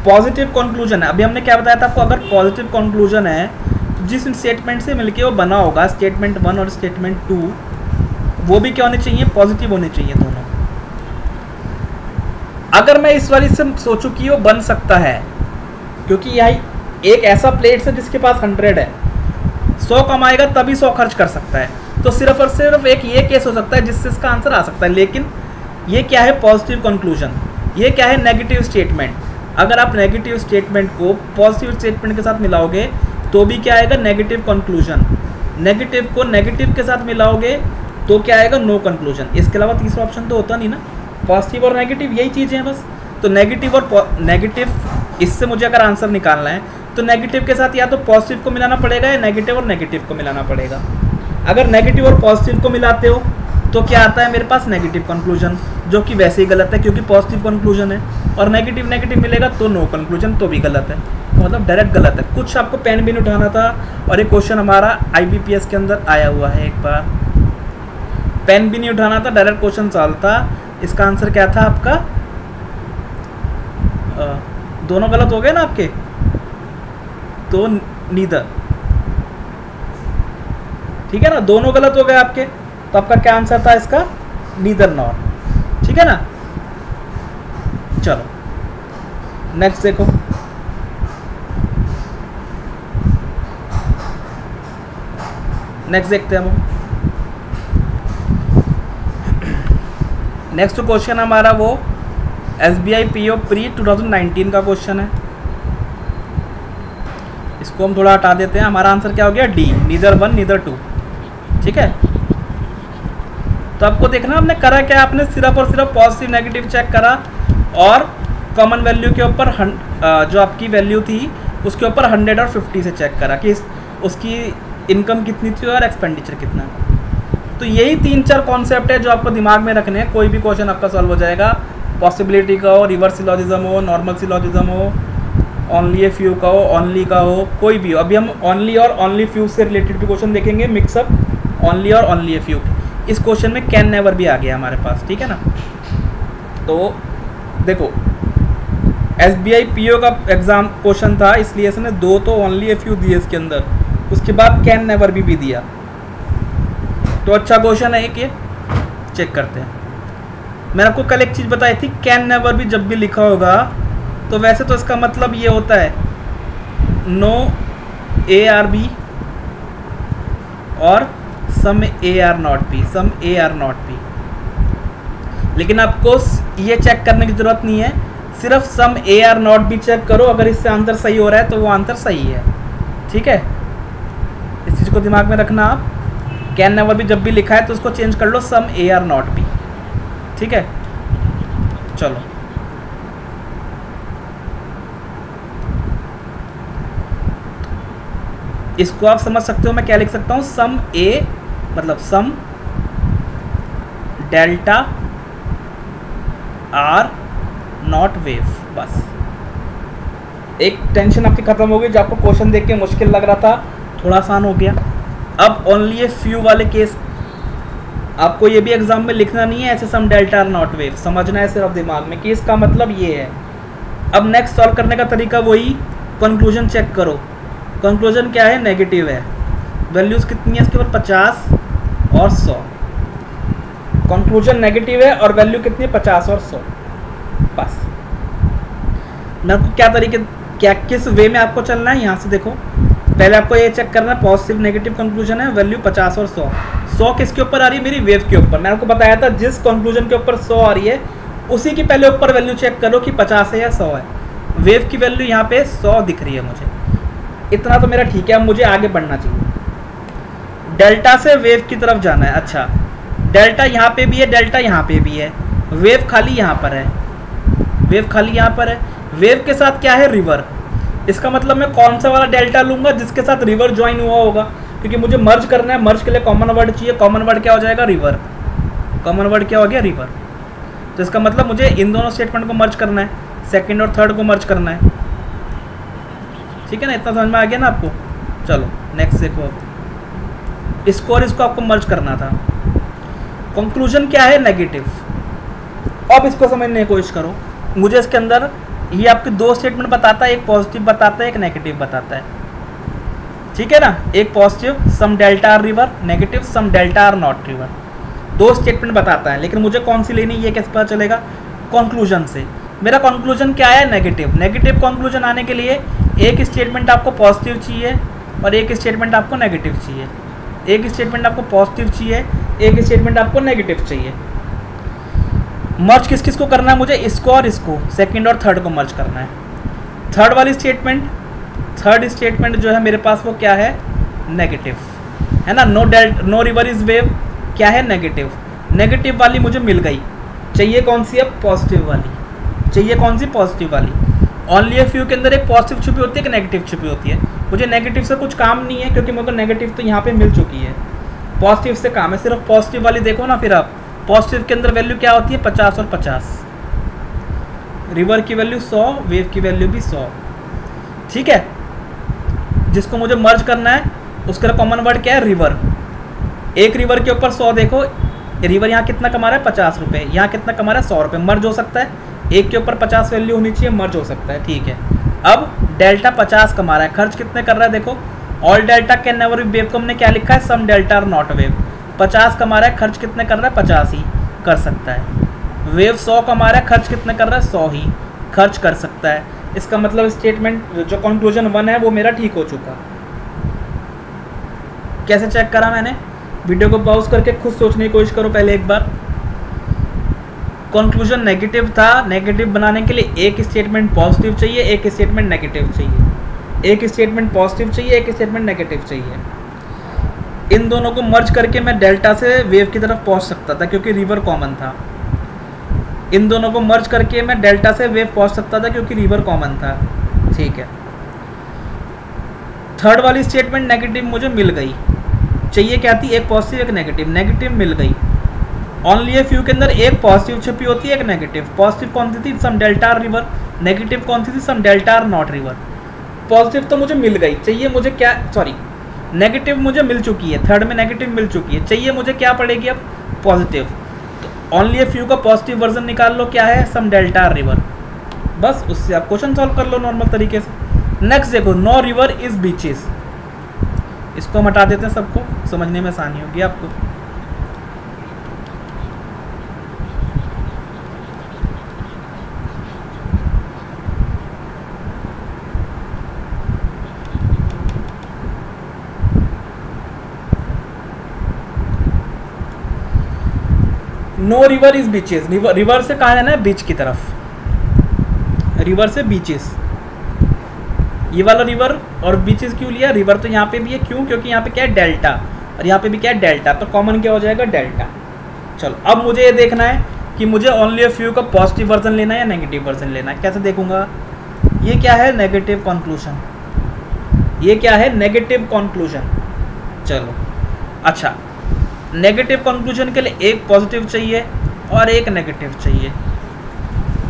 पॉजिटिव कंक्लूजन है। अभी हमने क्या बताया था आपको? अगर पॉजिटिव कंक्लूजन है तो जिस स्टेटमेंट से मिलके वो बना होगा स्टेटमेंट वन और स्टेटमेंट टू वो भी क्या होने चाहिए? पॉजिटिव होने चाहिए दोनों। अगर मैं इस वाली से सोचूं कि वो बन सकता है, क्योंकि यही एक ऐसा प्लेट है जिसके पास हंड्रेड है। सौ कमाएगा तभी सौ खर्च कर सकता है। तो सिर्फ़ और सिर्फ़ एक ये केस हो सकता है जिससे इसका आंसर आ सकता है। लेकिन ये क्या है पॉजिटिव कंक्लूजन ये क्या है नेगेटिव स्टेटमेंट अगर आप नेगेटिव स्टेटमेंट को पॉजिटिव स्टेटमेंट के साथ मिलाओगे तो भी क्या आएगा नेगेटिव कंक्लूजन नेगेटिव को नेगेटिव के साथ मिलाओगे तो क्या आएगा नो कंक्लूजन इसके अलावा तीसरा ऑप्शन तो होता नहीं ना। पॉजिटिव और नेगेटिव यही चीज़ें हैं बस। तो नेगेटिव और नेगेटिव इससे मुझे अगर आंसर निकालना है तो नेगेटिव के साथ या तो पॉजिटिव को मिलाना पड़ेगा या नेगेटिव और नेगेटिव को मिलाना पड़ेगा। अगर नेगेटिव और पॉजिटिव को मिलाते हो तो क्या आता है मेरे पास नेगेटिव कंक्लूजन जो कि वैसे ही गलत है, क्योंकि पॉजिटिव कंक्लूजन है, और नेगेटिव नेगेटिव मिलेगा तो नो कंक्लूजन तो भी गलत है। मतलब डायरेक्ट गलत है। कुछ आपको पेन भी नहीं उठाना था, और एक क्वेश्चन हमारा IBPS के अंदर आया हुआ है एक बार। पेन भी नहीं उठाना था डायरेक्ट क्वेश्चन सॉल्व था इसका आंसर क्या था आपका? आ, दोनों गलत हो गए ना आपके? तो नीदर। ठीक है ना? दोनों गलत हो गए आपके तो आपका क्या आंसर था इसका? Neither not. ठीक है ना? चलो नेक्स्ट देखो। नेक्स्ट देखते हैं हम। नेक्स्ट क्वेश्चन हमारा वो S B I P O pre two thousand nineteen का क्वेश्चन है। इसको हम थोड़ा हटा देते हैं। हमारा आंसर क्या हो गया? D neither one neither two ठीक है? तो आपको देखना आपने करा क्या? आपने सिर्फ़ और सिर्फ़ पॉजिटिव नेगेटिव चेक करा और कॉमन वैल्यू के ऊपर जो आपकी वैल्यू थी, उसके ऊपर हंड्रेड और फिफ्टी से चेक करा कि उसकी इनकम कितनी थी और एक्सपेंडिचर कितना। तो यही तीन चार कॉन्सेप्ट है जो आपको दिमाग में रखने हैं। कोई भी क्वेश्चन आपका सॉल्व हो जाएगा। पॉसिबिलिटी का हो रिवर्स सिलॉजिज्म हो नॉर्मल सिलॉजिज्म हो ओनली ए फ्यू का हो ओनली का हो कोई भी हो। अभी हम ओनली और ओनली फ्यू से रिलेटेड भी क्वेश्चन देखेंगे मिक्सअप ओनली और ओनली ए फ्यू इस क्वेश्चन में कैन नेवर भी आ गया हमारे पास ठीक है ना? तो देखो S B I P O का एग्ज़ाम क्वेश्चन था इसलिए इसने दो तो ओनली ए फ्यू दिए इसके अंदर। उसके बाद कैन नेवर भी, भी दिया। तो अच्छा क्वेश्चन है एक ये। चेक करते हैं। मैंने आपको कल एक चीज़ बताई थी कैन नेवर भी जब भी लिखा होगा तो वैसे तो इसका मतलब ये होता है नो ए आर बी और some A are not B some A are not B लेकिन आपको ये चेक करने की ज़रूरत नहीं है, सिर्फ़ some A are not B check करो, अगर इससे आंसर सही हो रहा है तो वो आंसर सही है। ठीक है? इस चीज़ को दिमाग में रखना आप। कैन नेवर भी जब भी लिखा है तो उसको चेंज कर लो some A are not B ठीक है? चलो। इसको आप समझ सकते हो, मैं क्या लिख सकता हूँ? सम ए मतलब some delta are not wave बस। एक टेंशन आपकी ख़त्म हो गई, जो आपको क्वेश्चन देख के मुश्किल लग रहा था, थोड़ा आसान हो गया। अब ओनली ए फ्यू वाले केस आपको ये भी एग्ज़ाम में लिखना नहीं है ऐसे some delta are not wave समझना है सिर्फ़ दिमाग में कि इसका मतलब ये है। अब नेक्स्ट सॉल्व करने का तरीका वही कंक्लूजन चेक करो। कंक्लूजन क्या है? नेगेटिव है। वैल्यूज़ कितनी है? इसके ऊपर पचास और सौ। कंक्लूजन नेगेटिव है और वैल्यू कितनी है? पचास और सौ। बस। आपको क्या तरीके क्या, किस वे में आपको चलना है, यहाँ से देखो। पहले आपको ये चेक करना है पॉजिटिव नेगेटिव कंक्लूजन है वैल्यू पचास और सौ। सौ किसके ऊपर आ रही है? मेरी वेव के ऊपर। मैंने आपको बताया था, जिस कंक्लूजन के ऊपर सौ आ रही है, उसी की पहले ऊपर वैल्यू चेक करो कि पचास है या सौ है। वेव की वैल्यू यहाँ पे सौ दिख रही है मुझे। इतना तो मेरा ठीक है, अब मुझे आगे बढ़ना चाहिए। डेल्टा से वेव की तरफ़ जाना है अच्छा। डेल्टा यहाँ पे भी है, डेल्टा यहाँ पे भी है। वेव खाली यहाँ पर है। वेव खाली यहाँ पर है। वेव के साथ क्या है? रिवर। इसका मतलब मैं कौन सा वाला डेल्टा लूँगा जिसके साथ रिवर ज्वाइन हुआ होगा? क्योंकि मुझे मर्ज करना है मर्ज के लिए कॉमन वर्ड चाहिए। कॉमन वर्ड क्या हो जाएगा? रिवर कॉमन वर्ड क्या हो गया? रिवर तो इसका मतलब मुझे इन दोनों स्टेटमेंट को मर्ज करना है। सेकेंड और थर्ड को मर्ज करना है। ठीक है ना? इतना समझ में आ गया ना आपको? चलो नेक्स्ट देखो इसको और इसको आपको मर्ज करना था। कंक्लूजन क्या है? नेगेटिव अब इसको समझने की कोशिश करो। मुझे इसके अंदर ये आपके दो स्टेटमेंट बताता है, एक पॉजिटिव बताता है, एक नेगेटिव बताता है। ठीक है ना? एक positive some delta are river negative some delta are not river दो स्टेटमेंट बताता है, लेकिन मुझे कौन सी लेनी ये कैसे पता चलेगा? कंक्लूजन से। मेरा कंक्लूजन क्या है? नेगेटिव नेगेटिव कंक्लूजन आने के लिए एक स्टेटमेंट आपको पॉजिटिव चाहिए और एक स्टेटमेंट आपको नेगेटिव चाहिए। एक स्टेटमेंट आपको पॉजिटिव चाहिए, एक स्टेटमेंट आपको नेगेटिव चाहिए। मर्ज किस किस को करना है मुझे? इसको और इसको। सेकंड और थर्ड को मर्ज करना है। थर्ड वाली स्टेटमेंट थर्ड स्टेटमेंट जो है मेरे पास वो क्या है? नेगेटिव है ना? No delta no river is wave क्या है? नेगेटिव नेगेटिव वाली मुझे मिल गई। चाहिए कौन सी अब पॉजिटिव वाली। चाहिए कौन सी? पॉजिटिव वाली। ओनली ए फ्यू के अंदर एक पॉजिटिव छुपी होती है, एक नेगेटिव छुपी होती है। मुझे नेगेटिव से कुछ काम नहीं है, क्योंकि मेरे को नेगेटिव तो यहाँ पे मिल चुकी है। पॉजिटिव से काम है। सिर्फ़ पॉजिटिव वाली देखो ना फिर आप। पॉजिटिव के अंदर वैल्यू क्या होती है? पचास और पचास। रिवर की वैल्यू सौ, वेव की वैल्यू भी सौ। ठीक है? जिसको मुझे मर्ज करना है, उसका कॉमन वर्ड क्या है? रिवर। एक रिवर के ऊपर सौ देखो, रिवर यहाँ कितना कमा रहा है? पचास रुपये यहाँ कितना कमा रहा है? सौ रुपये मर्ज हो सकता है। एक के ऊपर पचास वैल्यू होनी चाहिए, मर्ज हो सकता है। ठीक है। अब डेल्टा पचास कमा रहा है। खर्च कितने कर रहा है? देखो all delta can never wave को हमने क्या लिखा है? Some delta are not wave पचास कमा रहा है, खर्च कितने कर रहा है? पचास ही कर सकता है। वेव सौ कमा रहा है, खर्च कितने कर रहा है? सौ ही खर्च कर सकता है। इसका मतलब स्टेटमेंट जो कंक्लूजन वन है, वो मेरा ठीक हो चुका। कैसे चेक करा मैंने? वीडियो को पॉज करके खुद सोचने की कोशिश करो पहले एक बार। कंक्लूजन नेगेटिव था। नेगेटिव बनाने के लिए एक स्टेटमेंट पॉजिटिव चाहिए, एक स्टेटमेंट नेगेटिव चाहिए। एक स्टेटमेंट पॉजिटिव चाहिए, एक स्टेटमेंट नेगेटिव चाहिए। इन दोनों को मर्ज करके मैं डेल्टा से वेव की तरफ़ पहुँच सकता था क्योंकि रिवर कॉमन था। इन दोनों को मर्ज करके मैं डेल्टा से वेव पहुँच सकता था क्योंकि रिवर कॉमन था। ठीक है। थर्ड वाली स्टेटमेंट नेगेटिव मुझे मिल गई। चाहिए क्या थी? एक पॉजिटिव एक नेगेटिव नेगेटिव मिल गई। ओनली ए फ्यू के अंदर एक पॉजिटिव छुपी होती है एक नेगेटिव पॉजिटिव कौन सी थी? Some delta are river negative कौन सी थी? Some delta are not river positive तो मुझे मिल गई। चाहिए मुझे क्या सॉरी नेगेटिव मुझे मिल चुकी है थर्ड में नेगेटिव मिल चुकी है। चाहिए मुझे क्या पड़ेगी अब? पॉजिटिव तो ओनली ए फ्यू का पॉजिटिव वर्जन निकाल लो, क्या है? सम डेल्टा रिवर बस उससे आप क्वेश्चन सॉल्व कर लो नॉर्मल तरीके से। नेक्स्ट देखो नो रिवर इज़ बीचेस इसको हम हटा देते हैं सबको, समझने में आसानी होगी आपको। No river is beaches river से कहा है? बीच की तरफ़. रिवर से बीचेस ये वाला रिवर और बीचेस क्यों लिया? रिवर तो यहाँ पे भी है. क्यों? क्योंकि यहाँ पे क्या है? डेल्टा और यहाँ पे भी क्या है? डेल्टा तो कॉमन क्या हो जाएगा? डेल्टा चलो, अब मुझे ये देखना है कि मुझे ओनली फ्यू का पॉजिटिव वर्जन लेना है या नेगेटिव वर्जन लेना है? कैसे देखूँगा? ये क्या है? नेगेटिव कंक्लूजन ये क्या है? नेगेटिव कंक्लूजन चलो. अच्छा नेगेटिव कंक्लूजन के लिए एक पॉजिटिव चाहिए और एक नेगेटिव चाहिए।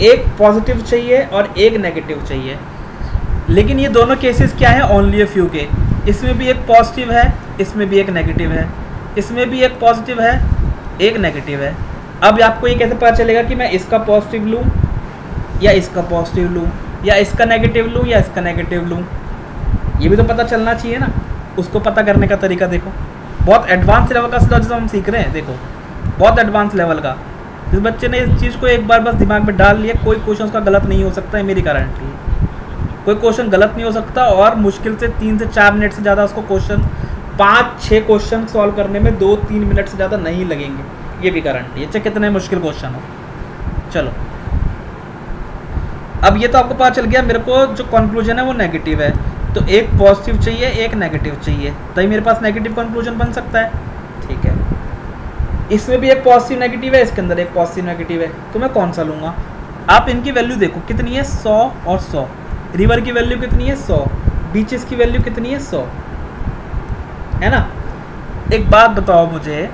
एक पॉजिटिव चाहिए और एक नेगेटिव चाहिए। लेकिन ये दोनों केसेस क्या है? ओनली ए फ्यू के। इसमें भी एक पॉजिटिव है, इसमें भी एक नेगेटिव है। इसमें भी एक पॉजिटिव है, एक नेगेटिव है। अब आपको ये कैसे पता चलेगा कि मैं इसका पॉजिटिव लूँ या इसका पॉजिटिव लूँ या इसका नेगेटिव लूँ या इसका नेगेटिव लूँ? ये भी तो पता चलना चाहिए ना। उसको पता करने का तरीका देखो। बहुत एडवांस लेवल का सिलोजिज्म हम सीख रहे हैं, देखो। बहुत एडवांस लेवल का। जिस बच्चे ने इस चीज़ को एक बार बस दिमाग में डाल लिया, कोई क्वेश्चन उसका गलत नहीं हो सकता है मेरी गारंटी कोई क्वेश्चन गलत नहीं हो सकता और मुश्किल से तीन से चार मिनट से ज़्यादा उसको क्वेश्चन पाँच छः क्वेश्चन सॉल्व करने में दो, तीन मिनट से ज़्यादा नहीं लगेंगे। ये भी गारंटी है। चाहे कितने मुश्किल क्वेश्चन हो। चलो। अब ये तो आपको पता चल गया, मेरे को जो कंक्लूजन है वो नेगेटिव है। तो एक पॉजिटिव चाहिए, एक नेगेटिव चाहिए। तभी मेरे पास नेगेटिव कंक्लूजन बन सकता है। ठीक है। इसमें भी एक पॉजिटिव नेगेटिव है, इसके अंदर एक पॉजिटिव नेगेटिव है। तो मैं कौन सा लूँगा? आप इनकी वैल्यू देखो, कितनी है? सौ और सौ। रिवर की वैल्यू कितनी है? सौ। बीचेस की वैल्यू कितनी है? सौ। है ना? एक बात बताओ मुझे।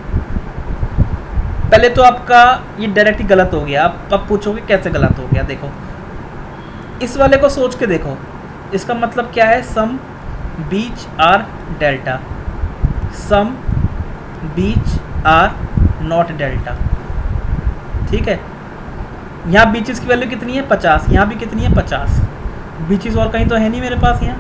पहले तो आपका ये डायरेक्ट गलत हो गया। आप अब पूछोगे कैसे गलत हो गया? देखो। इस वाले को सोच के देखो। इसका मतलब क्या है? Some beach are delta. Some beach are not delta. ठीक है? यहाँ बीचेस की वैल्यू कितनी है? पचास। यहाँ भी कितनी है? पचास। बीचेस और कहीं तो है नहीं मेरे पास यहाँ।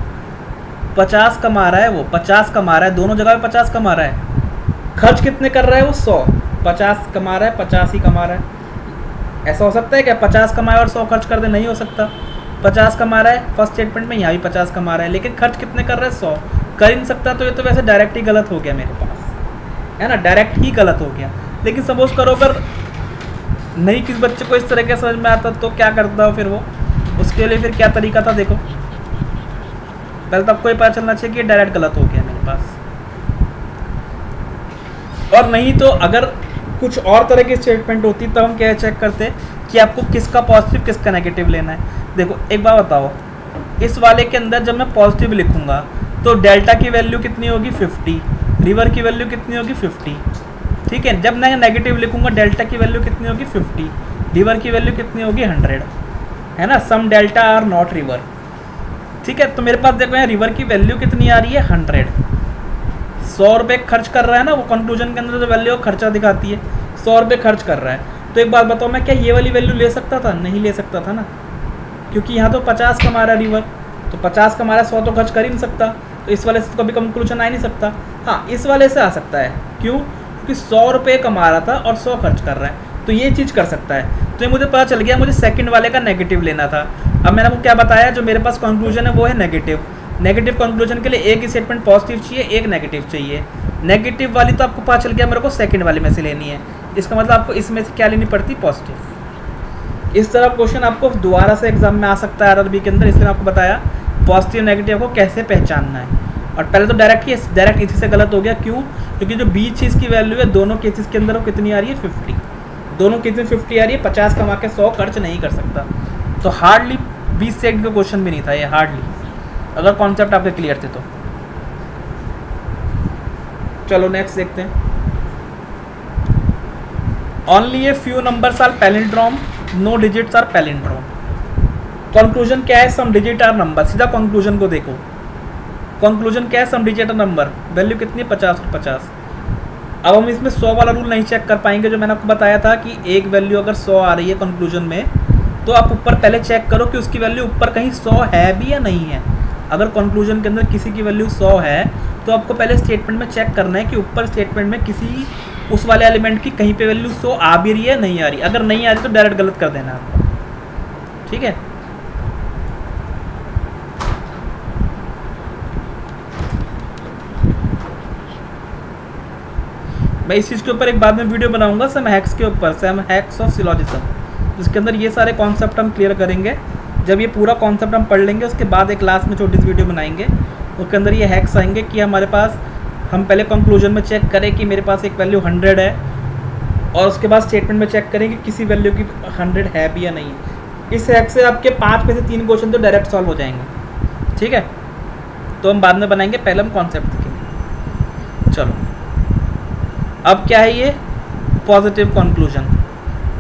पचास कमा रहा है वो। पचास कमा रहा है। दोनों जगह पे पचास कमा रहा है। खर्च कितने कर रहा है वो? सौ। पचास कमा रहा है, पचास ही कमा रहा है। ऐसा हो सकता है क्या? पचास कमाए और सौ खर्च कर दे? नहीं हो सकता। पचास कमा रहा है फ़र्स्ट स्टेटमेंट में यहाँ भी पचास कमा रहा है, लेकिन खर्च कितने कर रहा है? सौ। कर ही नहीं सकता तो ये तो वैसे डायरेक्ट ही गलत हो गया मेरे पास। है ना? डायरेक्ट ही गलत हो गया। लेकिन सपोज़ करो अगर नहीं किस बच्चे को इस तरह के समझ में आता तो क्या करता हो फिर वो? उसके लिए फिर क्या तरीका था? देखो। पहले तो आपको ये पता चलना चाहिए कि डायरेक्ट गलत हो गया मेरे पास। और नहीं तो अगर कुछ और तरह की स्टेटमेंट होती तो हम क्या चेक करते कि आपको किसका पॉजिटिव किसका नेगेटिव लेना है। देखो, एक बार बताओ। इस वाले के अंदर जब मैं पॉजिटिव लिखूँगा तो डेल्टा की वैल्यू कितनी होगी? 50 रिवर की वैल्यू कितनी होगी? 50 ठीक है? जब मैं नेगेटिव लिखूँगा डेल्टा की वैल्यू कितनी होगी? 50 रिवर की वैल्यू कितनी होगी? 100 है ना? Some delta are not river ठीक है? तो मेरे पास देखो यहाँ रिवर की वैल्यू कितनी आ रही है? हंड्रेड सौ रुपये खर्च कर रहा है ना? वो कंक्लूजन के अंदर जो वैल्यू खर्चा दिखाती है। सौ रुपये खर्च कर रहा है। तो एक बात बताओ, मैं क्या ये वाली वैल्यू ले सकता था? नहीं ले सकता था ना? क्योंकि यहाँ तो पचास कमा रहा है रिवर तो पचास कमा रहा, सौ तो खर्च कर ही नहीं सकता। तो इस वाले से तो कभी कंक्लूजन आ ही नहीं सकता। हाँ इस वाले से आ सकता है। क्यों? क्योंकि सौ रुपये कमा रहा था और सौ खर्च कर रहा है। तो ये चीज़ कर सकता है। तो ये मुझे पता चल गया, मुझे सेकंड वाले का नेगेटिव लेना था। अब मैंने आपको क्या बताया, जो मेरे पास कंक्लूजन है, वो है नेगेटिव नेगेटिव कंक्लूजन के लिए एक स्टेटमेंट पॉजिटिव चाहिए, एक नेगेटिव चाहिए। नेगेटिव वाली तो आपको पता चल गया, मेरे को सेकंड वाले में से लेनी है। इसका मतलब आपको इसमें से क्या लेनी पड़ती? पॉजिटिव इस तरह क्वेश्चन आपको दोबारा से एग्ज़ाम में आ सकता है आर के अंदर, इसलिए आपको बताया पॉजिटिव नेगेटिव को कैसे पहचानना है। और पहले तो डायरेक्ट ही डायरेक्ट इसी से गलत हो गया, क्यों? क्योंकि जो बीच चीज़ की वैल्यू है, दोनों केसेस के अंदर वो कितनी आ रही है? फिफ्टी दोनों कितने फिफ्टी आ रही है, पचास कमा के सौ खर्च नहीं कर सकता। तो हार्डली बीस सेकंड का क्वेश्चन भी नहीं था ये हार्डली अगर कॉन्सेप्ट आपके क्लियर थे तो। चलो नेक्स्ट देखते हैं। Only a few numbers are palindrome no digits are palindrome conclusion क्या है? सम डिजिट आर नंबर सीधा कंक्लूजन को देखो। कंक्लूजन क्या है? Some digit are number value कितनी? है पचास और पचास। अब हम इसमें सौ वाला रूल नहीं चेक कर पाएँगे, जो मैंने आपको बताया था कि एक वैल्यू अगर सौ आ रही है कंक्लूजन में तो आप ऊपर पहले चेक करो कि उसकी वैल्यू ऊपर कहीं सौ है भी या नहीं है। अगर कंक्लूजन के अंदर किसी की वैल्यू सौ है तो आपको पहले स्टेटमेंट में चेक करना है कि ऊपर स्टेटमेंट में किसी उस वाले एलिमेंट की कहीं पे वैल्यू सौ आ भी रही है, नहीं आ रही। अगर नहीं आ रही तो डायरेक्ट गलत कर देना आपको। ठीक है? मैं इस चीज़ के ऊपर एक बाद में वीडियो बनाऊँगा सम हैक्स के ऊपर। सम हैक्स ऑफ़ सिलोजिज्म जिसके अंदर ये सारे कॉन्सेप्ट हम क्लियर करेंगे। जब ये पूरा कॉन्सेप्ट हम पढ़ लेंगे, उसके बाद एक क्लास में छोटी सी वीडियो बनाएँगे। उसके अंदर ये हैक्स आएँगे कि हमारे पास हम पहले कंक्लूजन में चेक करें कि मेरे पास एक वैल्यू हंड्रेड है और उसके बाद स्टेटमेंट में चेक करें कि किसी वैल्यू की हंड्रेड है भी या नहीं। इस हैक से आपके पाँच में से तीन क्वेश्चन तो डायरेक्ट सॉल्व हो जाएँगे। ठीक है? तो हम बाद में बनाएँगे पहले हम कॉन्सेप्ट देखेंगे। चलो। अब क्या है ये? पॉजिटिव कंक्लूजन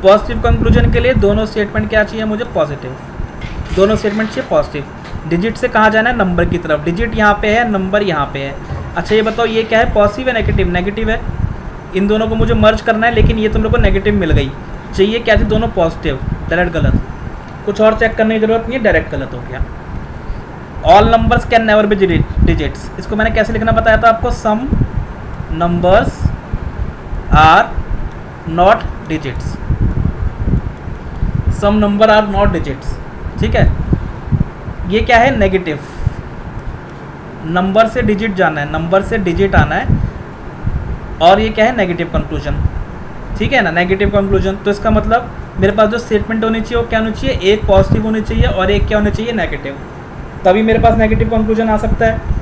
पॉजिटिव कंक्लूजन के लिए दोनों स्टेटमेंट क्या चाहिए मुझे? पॉजिटिव दोनों स्टेटमेंट चाहिए पॉजिटिव डिजिट से कहाँ जाना है? नंबर की तरफ़। डिजिट यहाँ पे है नंबर यहाँ पे है। अच्छा ये बताओ, ये क्या है? पॉजिटिव है नेगेटिव नेगेटिव है। इन दोनों को मुझे मर्ज करना है, लेकिन ये तुम लोग को नेगेटिव मिल गई। चाहिए क्या थी? दोनों पॉजिटिव डायरेक्ट गलत। कुछ और चेक करने की ज़रूरत नहीं है डायरेक्ट गलत हो गया। All numbers can never be digits इसको मैंने कैसे लिखना बताया था आपको? Some numbers are not digits some number are not digits ठीक है? ये क्या है? नेगेटिव नंबर से डिजिट जाना है, नंबर से डिजिट आना है, और ये क्या है? नेगेटिव कंक्लूजन ठीक है ना? नेगेटिव कंक्लूजन तो इसका मतलब मेरे पास जो स्टेटमेंट होनी चाहिए, वो क्या होनी चाहिए? एक पॉजिटिव होनी चाहिए और एक क्या होनी चाहिए? नेगेटिव तभी मेरे पास नेगेटिव कंक्लूजन आ सकता है।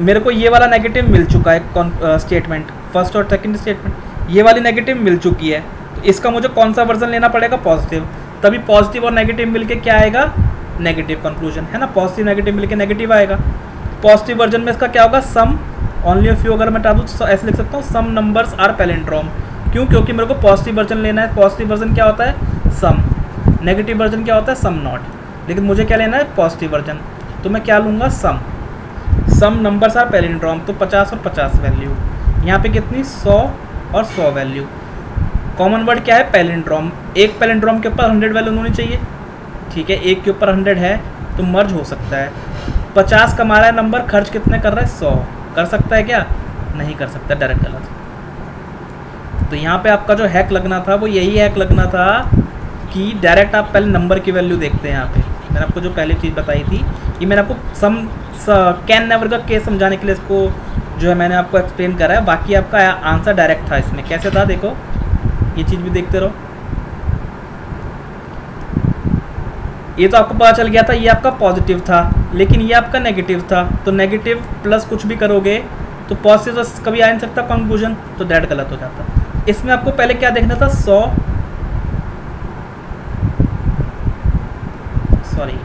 मेरे को ये वाला नेगेटिव मिल चुका है स्टेटमेंट फ़र्स्ट और सेकंड स्टेटमेंट ये वाली नेगेटिव मिल चुकी है। तो इसका मुझे कौन सा वर्जन लेना पड़ेगा? पॉजिटिव तभी पॉजिटिव और नेगेटिव मिलके क्या आएगा? नेगेटिव कंक्लूजन है ना? पॉजिटिव नेगेटिव मिलके नेगेटिव आएगा। पॉजिटिव वर्जन में इसका क्या होगा? सम ओनली ऑफ़ यू अगर मैं दूँ तो ऐसे लिख सकता हूँ सम नंबर्स आर पेलेंड्रॉम क्यों? क्योंकि मेरे को पॉजिटिव वर्जन लेना है। पॉजिटिव वर्जन क्या होता है? सम नेगेटिव वर्जन क्या होता है? सम नॉट लेकिन मुझे क्या लेना है? पॉजिटिव वर्जन तो मैं क्या लूँगा? सम सम नंबर्स आर पेलेंड्रॉम तो पचास और पचास वैल्यू यहाँ पे कितनी? सौ और सौ वैल्यू कॉमन वर्ड क्या है? पैलेंड्रॉम एक पैलेंड्रॉम के ऊपर हंड्रेड वैल्यू होनी चाहिए। ठीक है? एक के ऊपर हंड्रेड है तो मर्ज हो सकता है। पचास कमा रहा है नंबर खर्च कितने कर रहा है? सौ। कर सकता है क्या? नहीं कर सकता डायरेक्ट गलत। तो यहाँ पे आपका जो हैक लगना था, वो यही हैक लगना था कि डायरेक्ट आप पहले नंबर की वैल्यू देखते हैं यहाँ पे। मैंने आपको जो पहली चीज़ बताई थी, ये मैंने आपको सम कैन नेवर का केस समझाने के लिए इसको जो है मैंने आपको एक्सप्लेन करा है। बाकी आपका आंसर डायरेक्ट था इसमें। कैसे था? देखो, ये चीज़ भी देखते रहो। ये तो आपको पता चल गया था, ये आपका पॉजिटिव था, लेकिन ये आपका नेगेटिव था। तो नेगेटिव प्लस कुछ भी करोगे तो पॉजिटिव तो कभी आ नहीं सकता कंक्लूजन तो डेट गलत हो जाता। इसमें आपको पहले क्या देखना था? सौ। Sorry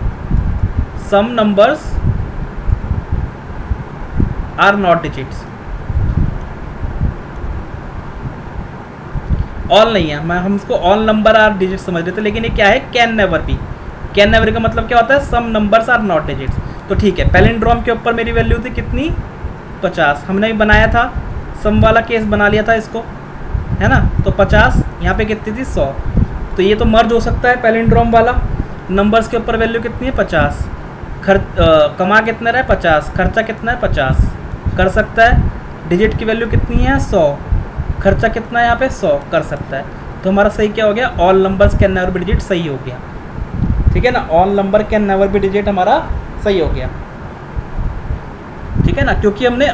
some numbers are not digits all नहीं है। मैं हम इसको ऑल नंबर आर डिजिट समझ रहे थे, लेकिन ये क्या है? Can never be can never का मतलब क्या होता है? Some numbers are not digits तो ठीक है पैलेंड्रोम के ऊपर मेरी वैल्यू थी कितनी? पचास. हमने भी बनाया था सम वाला केस बना लिया था इसको, है ना? तो पचास, यहाँ पे कितनी थी? सौ. तो ये तो मर्ज हो सकता है पैलेंड्रोम वाला. नंबर्स के ऊपर वैल्यू कितनी है? पचास. खर्च कमा कितना रहा? है पचास. खर्चा कितना है? पचास. कर सकता है डिजिट की वैल्यू कितनी है? सौ. खर्चा कितना है यहाँ पे? सौ. कर सकता है. तो हमारा सही क्या हो गया? All numbers never be digit सही हो गया. ठीक है ना? All number can never be digit हमारा सही हो गया। ठीक है ना? क्योंकि हमने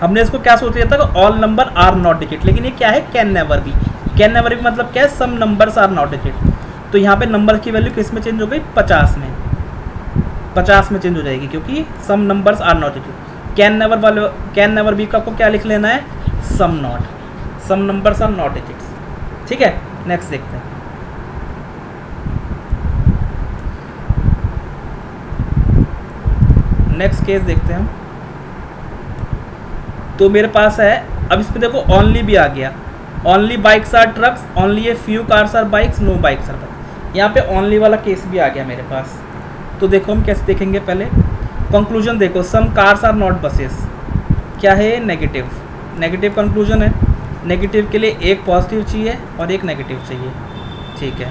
हमने इसको क्या सोच लिया था all number are not digit लेकिन ये क्या है? Can never be can never be मतलब क्या है? Some numbers are not digit तो यहाँ पे नंबर की वैल्यू किसमें चेंज हो गई? पचास में। पचास में चेंज हो जाएगी क्योंकि some numbers are not digit can never वाले कैन नेवर बी का आपको क्या लिख लेना है? Some not some numbers are not digits ठीक है? नेक्स्ट देखते हैं। नेक्स्ट केस देखते हैं तो मेरे पास है, अब इसमें देखो ओनली भी आ गया। Only bikes are trucks only a few cars are bikes no bikes are bike यहाँ पे ओनली वाला केस भी आ गया मेरे पास। तो देखो हम कैसे देखेंगे पहले। कंक्लूजन देखो some cars are not buses क्या है नेगेटिव नेगेटिव कंक्लूजन है। नेगेटिव के लिए एक पॉजिटिव चाहिए और एक नेगेटिव चाहिए। ठीक है।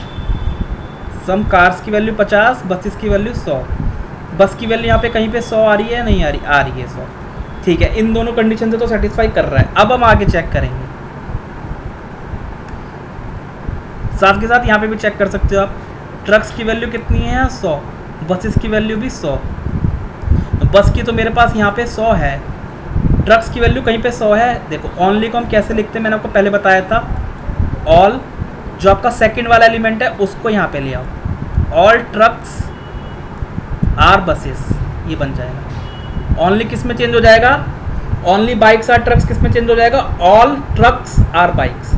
सम कार्स की वैल्यू 50 बसेस की वैल्यू 100 बस की वैल्यू यहाँ पे कहीं पे 100 आ रही है नहीं आ रही? आ रही है 100 ठीक है, इन दोनों कंडीशन से तो सेटिस्फाई कर रहा है। अब हम आगे चेक करेंगे। साथ के साथ यहाँ पे भी चेक कर सकते हो आप। ट्रक्स की वैल्यू कितनी है सौ। बसेस की वैल्यू भी सौ। बस की तो मेरे पास यहाँ पे सौ है। ट्रक्स की वैल्यू कहीं पे सौ है? देखो ऑनली को हम कैसे लिखते हैं? मैंने आपको पहले बताया था। ऑल जो आपका सेकंड वाला एलिमेंट है, उसको यहाँ पे ले आओ। ऑल ट्रक्स आर बसेस ये बन जाएगा। ओनली किसमें चेंज हो जाएगा? ओनली बाइक्स आर ट्रक्स किसमें चेंज हो जाएगा? ऑल ट्रक्स आर बाइक्स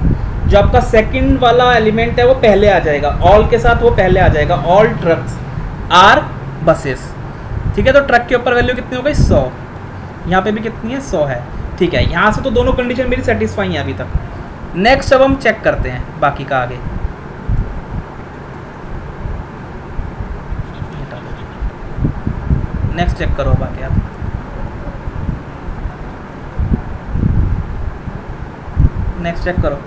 जो आपका सेकंड वाला एलिमेंट है, वो पहले आ जाएगा। ऑल के साथ वो पहले आ जाएगा। ऑल ट्रक्स आर बसेस ठीक है तो ट्रक के ऊपर वैल्यू कितनी हो गई? सौ। यहाँ पे भी कितनी है? सौ है। ठीक है, यहाँ से तो दोनों कंडीशन मेरी सेटिस्फाई है अभी तक। नेक्स्ट अब हम चेक करते हैं बाकी का आगे। नेक्स्ट चेक करो बाकी आप। नेक्स्ट चेक करो।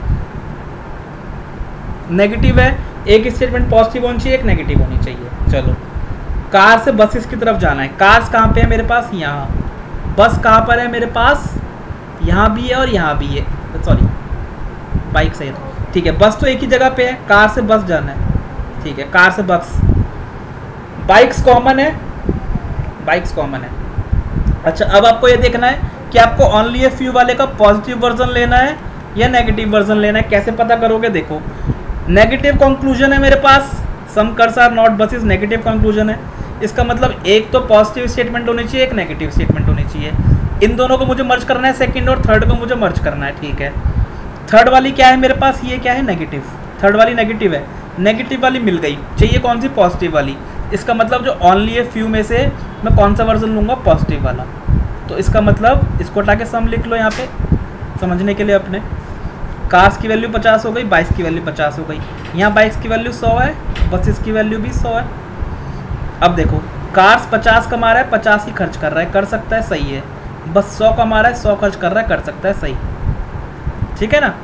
नेगेटिव है, एक स्टेटमेंट पॉजिटिव होनी चाहिए, एक नेगेटिव होनी चाहिए। चलो। कार से बसेस की तरफ़ जाना है। कार्स कहाँ पे है? मेरे पास यहाँ। बस कहाँ पर है? मेरे पास यहाँ भी है और यहाँ भी है। सॉरी बाइक सही है ठीक है बस तो एक ही जगह पे है। कार से बस जाना है। ठीक है कार से बस बाइक्स कॉमन है। बाइक्स कॉमन है। अच्छा अब आपको ये देखना है कि आपको ओनली ए फ्यू वाले का पॉजिटिव वर्जन लेना है या नेगेटिव वर्जन लेना है। कैसे पता करोगे? देखो नेगेटिव कंक्लूजन है मेरे पास। Some cars are not buses negative conclusion है। इसका मतलब एक तो पॉजिटिव स्टेटमेंट होनी चाहिए, एक नेगेटिव स्टेटमेंट होनी चाहिए। इन दोनों को मुझे मर्ज करना है सेकंड और थर्ड को मुझे मर्ज करना है, ठीक है? थर्ड वाली क्या है मेरे पास? ये क्या है? नेगेटिव थर्ड वाली नेगेटिव है। नेगेटिव वाली मिल गई। चाहिए कौन सी? पॉजिटिव वाली। इसका मतलब जो ऑनली ए फ्यू में से मैं कौन सा वर्जन लूँगा? पॉजिटिव वाला। तो इसका मतलब इसको हटा के सम लिख लो यहाँ पे, समझने के लिए अपने। कार्स की वैल्यू पचास हो गई बाइक्स की वैल्यू पचास हो गई। यहाँ बाइक्स की वैल्यू सौ है बसेस की वैल्यू भी सौ है। अब देखो कार्स पचास कमा रहा है, पचास ही खर्च कर रहा है। कर सकता है, सही है। बस सौ कमा रहा है, सौ खर्च कर रहा है, कर सकता है, सही। ठीक है ना?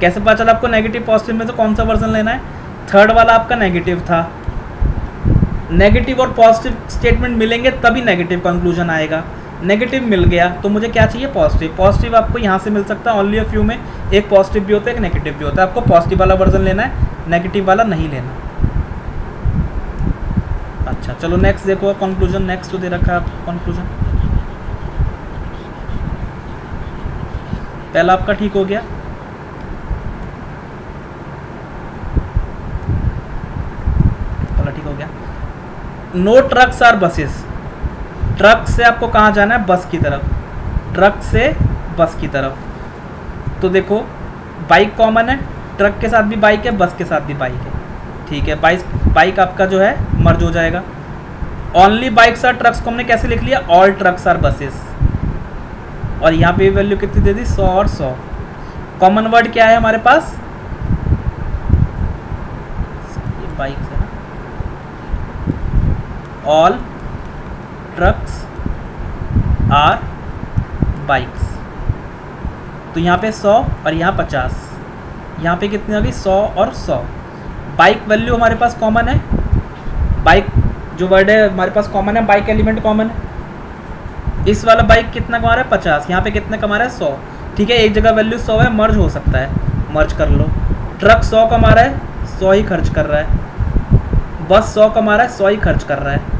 कैसे पता चला आपको नेगेटिव पॉजिटिव में तो कौन सा वर्जन लेना है? थर्ड वाला आपका नेगेटिव था। नेगेटिव और पॉजिटिव स्टेटमेंट मिलेंगे, तभी नेगेटिव कंक्लूजन आएगा। नेगेटिव मिल गया तो मुझे क्या चाहिए? पॉजिटिव पॉजिटिव आपको यहाँ से मिल सकता है ओनली अ फ्यू में। एक पॉजिटिव भी होता है, एक नेगेटिव भी होता है। आपको पॉजिटिव वाला वर्जन लेना है नेगेटिव वाला नहीं लेना। अच्छा चलो नेक्स्ट देखो कंक्लूजन नेक्स्ट तो दे रखा है आपको कंक्लूजन पहला आपका ठीक हो गया पहला ठीक हो गया no trucks are buses truck से आपको कहाँ जाना है? बस की तरफ़. ट्रक से बस की तरफ़. तो देखो बाइक कॉमन है. ट्रक के साथ भी बाइक है बस के साथ भी बाइक है. ठीक है बाइक बाइक आपका जो है मर्ज हो जाएगा. ओनली बाइक्स आर ट्रक्स को हमने कैसे लिख लिया? ऑल ट्रक्स आर बसेस और यहाँ पे वैल्यू कितनी दे दी? सौ और सौ. कॉमन वर्ड क्या है हमारे पास बाइक है ना ऑल ट्रक्स आर बाइक्स तो यहाँ पे सौ और यहाँ पचास। यहाँ पे कितनी होगी? सौ और सौ। बाइक वैल्यू हमारे पास कॉमन है। बाइक जो वर्ड है, हमारे पास कॉमन है। बाइक एलिमेंट कॉमन है। इस वाला बाइक कितना कमा रहा है? पचास। यहाँ पे कितना कमा रहा है? सौ। ठीक है, एक जगह वैल्यू सौ है मर्ज हो सकता है। मर्ज कर लो। ट्रक सौ कमा रहा है, सौ ही खर्च कर रहा है। बस सौ कमा रहा है, सौ ही खर्च कर रहा है।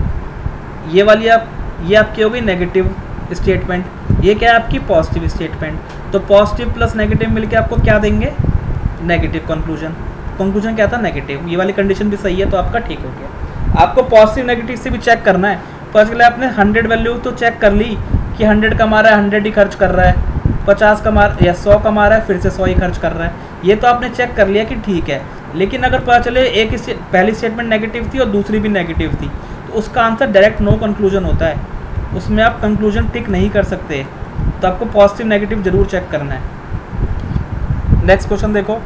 ये वाली आप, ये आपकी हो गई नेगेटिव स्टेटमेंट ये क्या है आपकी पॉजिटिव स्टेटमेंट तो पॉजिटिव प्लस नेगेटिव मिलके आपको क्या देंगे? नेगेटिव कंक्लूजन कंक्लूजन क्या था? नेगेटिव ये वाली कंडीशन भी सही है तो आपका ठीक हो गया। आपको पॉजिटिव नेगेटिव से भी चेक करना है। फ़र्स्ट के लिए आपने हंड्रेड वैल्यू तो चेक कर ली कि हंड्रेड कमा रहा है हंड्रेड ही खर्च कर रहा है। पचास कमा या सौ कमा रहा है, फिर से सौ ही खर्च कर रहा है। ये तो आपने चेक कर लिया कि ठीक है। लेकिन अगर पता चले, एक पहली स्टेटमेंट नेगेटिव थी और दूसरी भी नेगेटिव थी। उसका आंसर डायरेक्ट नो कंक्लूजन होता है। उसमें आप कंक्लूजन टिक नहीं कर सकते। तो आपको पॉजिटिव नेगेटिव ज़रूर चेक करना है। नेक्स्ट क्वेश्चन देखो।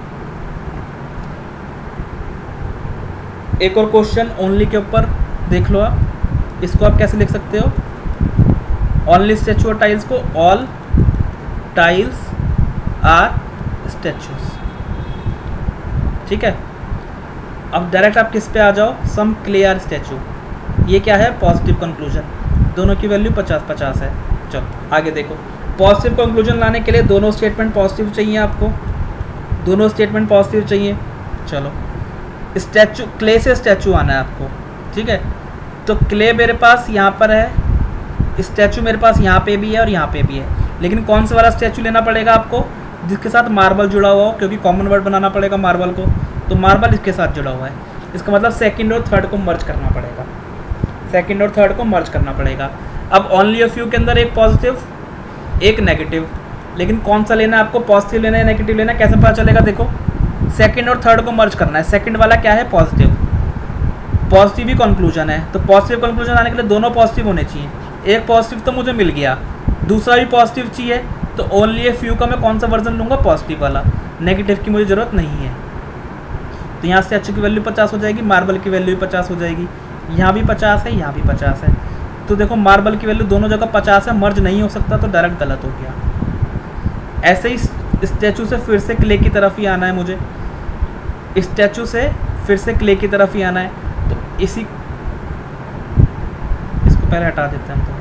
एक और क्वेश्चन ओनली के ऊपर देख लो आप। इसको आप कैसे लिख सकते हो? ओनली स्टेचू टाइल्स को ऑल टाइल्स आर स्टेचूज ठीक है? अब डायरेक्ट आप किस पे आ जाओ? सम क्लियर स्टेचू ये क्या है? पॉजिटिव कंक्लूजन दोनों की वैल्यू पचास पचास है। चलो, आगे देखो। पॉजिटिव कंक्लूजन लाने के लिए दोनों स्टेटमेंट पॉजिटिव चाहिए आपको। दोनों स्टेटमेंट पॉजिटिव चाहिए। चलो। स्टैचू क्ले से स्टैचू आना है आपको। ठीक है? तो क्ले मेरे पास यहाँ पर है। स्टैचू मेरे पास यहाँ पे भी है और यहाँ पे भी है। लेकिन कौन सा वाला स्टैचू लेना पड़ेगा आपको? जिसके साथ मार्बल जुड़ा हुआ हो, क्योंकि कॉमन वर्ड बनाना पड़ेगा मार्बल को। तो मार्बल इसके साथ जुड़ा हुआ है। इसका मतलब सेकेंड और थर्ड को मर्ज करना पड़ेगा। सेकंड और थर्ड को मर्ज करना पड़ेगा। अब ओनली ऑफ़ यू के अंदर एक पॉजिटिव एक नेगेटिव लेकिन कौन सा लेना है आपको? पॉजिटिव लेना है नेगेटिव लेना है, कैसे पता चलेगा? देखो सेकंड और थर्ड को मर्ज करना है। सेकंड वाला क्या है? पॉजिटिव पॉजिटिव ही कंक्लूजन है। तो पॉजिटिव कंक्लूजन आने के लिए दोनों पॉजिटिव होने चाहिए। एक पॉजिटिव तो मुझे मिल गया। दूसरा भी पॉजिटिव चाहिए। तो ओनली ए फ्यू का मैं कौन सा वर्जन लूँगा? पॉजिटिव वाला। नेगेटिव की मुझे ज़रूरत नहीं है। तो यहाँ से अच्छी की वैल्यू पचास हो जाएगी मार्बल की वैल्यू भी पचास हो जाएगी। यहाँ भी पचास है, यहाँ भी पचास है। तो देखो मार्बल की वैल्यू दोनों जगह पचास है मर्ज नहीं हो सकता तो डायरेक्ट गलत हो गया। ऐसे ही स्टैचू से फिर से क्ले की तरफ़ ही आना है मुझे। स्टैचू से फिर से क्ले की तरफ़ ही आना है। तो इसी इसको पहले हटा देते हैं हम तो।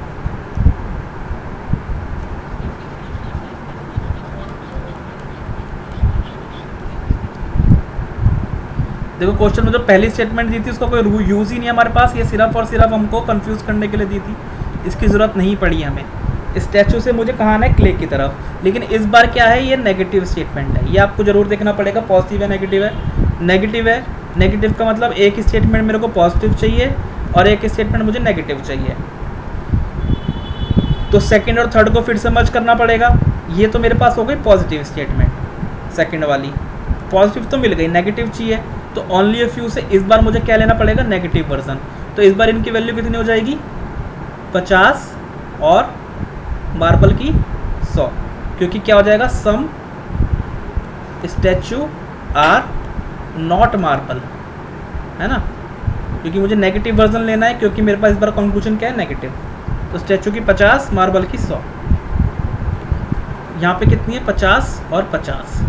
देखो क्वेश्चन में जो पहली स्टेटमेंट दी थी, उसका कोई यूज़ ही नहीं हमारे पास, ये सिर्फ़ और सिर्फ़ हमको कंफ्यूज करने के लिए दी थी। इसकी ज़रूरत नहीं पड़ी हमें। स्टैचू से मुझे कहा है क्ले की तरफ़। लेकिन इस बार क्या है, ये नेगेटिव स्टेटमेंट है। ये आपको ज़रूर देखना पड़ेगा पॉजिटिव है नेगेटिव है। नेगेटिव है नेगेटिव का मतलब एक स्टेटमेंट मेरे को पॉजिटिव चाहिए और एक स्टेटमेंट मुझे नेगेटिव चाहिए। तो सेकंड और थर्ड को फिर से मर्ज करना पड़ेगा। ये तो मेरे पास हो गई पॉजिटिव स्टेटमेंट सेकंड वाली। पॉजिटिव तो मिल गई नेगेटिव चाहिए। तो ओनली फ्यू से इस बार मुझे क्या लेना पड़ेगा? नेगेटिव वर्जन तो इस बार इनकी वैल्यू कितनी हो जाएगी? पचास और मार्बल की सौ. क्योंकि क्या हो जाएगा? Some statue are not marble है ना? क्योंकि मुझे नेगेटिव वर्जन लेना है, क्योंकि मेरे पास इस बार कंक्लूजन क्या है? नेगेटिव तो स्टैचू की पचास मार्बल की सौ. यहाँ पे कितनी है? पचास और पचास.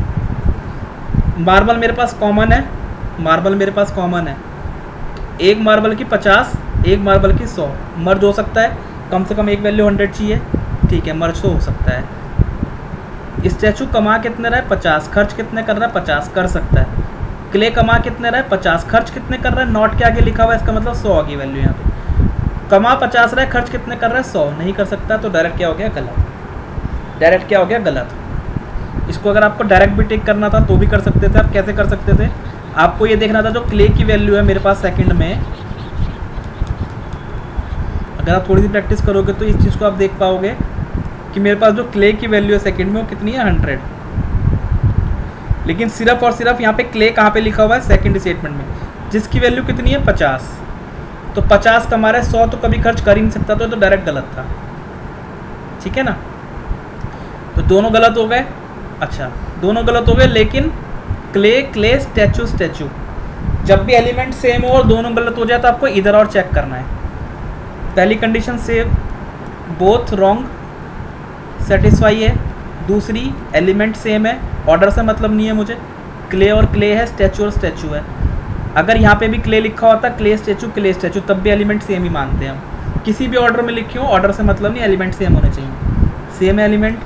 मार्बल मेरे पास कॉमन है। मार्बल मेरे पास कॉमन है। एक मार्बल की पचास, एक मार्बल की सौ। मर्ज हो सकता है, कम से कम एक वैल्यू हंड्रेड चाहिए। ठीक है, मर्ज तो हो सकता है। स्टैचू कमा कितने रहा है? पचास। खर्च कितने कर रहा है? पचास कर सकता है। क्ले कमा कितने रहा है? पचास। खर्च कितने कर रहा है? नॉट के आगे लिखा हुआ है, इसका मतलब सौ आ गई वैल्यू यहाँ पे। कमा पचास रहा है, खर्च कितने कर रहा है? सौ। नहीं कर सकता तो डायरेक्ट क्या हो गया? गलत। डायरेक्ट क्या हो गया? गलत। इसको अगर आपको डायरेक्ट भी टेक करना था तो भी कर सकते थे। आप कैसे कर सकते थे? आपको ये देखना था जो क्ले की वैल्यू है मेरे पास सेकंड में। अगर आप थोड़ी सी प्रैक्टिस करोगे तो इस चीज़ को आप देख पाओगे कि मेरे पास जो क्ले की वैल्यू है सेकंड में वो कितनी है? हंड्रेड लेकिन सिर्फ़ और सिर्फ़ यहाँ पे क्ले कहाँ पे लिखा हुआ है? सेकंड स्टेटमेंट में। जिसकी वैल्यू कितनी है? पचास। तो पचास कमा रहा है सौ तो कभी खर्च कर ही नहीं सकता तो तो डायरेक्ट गलत था। ठीक है ना? तो दोनों गलत हो गए? अच्छा दोनों गलत हो गए, लेकिन क्ले क्ले, स्टैचू स्टैचू। जब भी एलिमेंट सेम हो और दोनों गलत हो जाए तो आपको इधर और चेक करना है। पहली कंडीशन से बोथ रॉन्ग सेटिस्फाई है। दूसरी एलिमेंट सेम है। ऑर्डर से मतलब नहीं है मुझे। क्ले और क्ले है स्टैचू और स्टैचू है। अगर यहाँ पे भी क्ले लिखा होता क्ले स्टैचू क्ले स्टैचू तब भी एलिमेंट सेम ही मानते हैं हम। किसी भी ऑर्डर में लिखे हो ऑर्डर से मतलब नहीं एलिमेंट सेम होने चाहिए। सेम एलिमेंट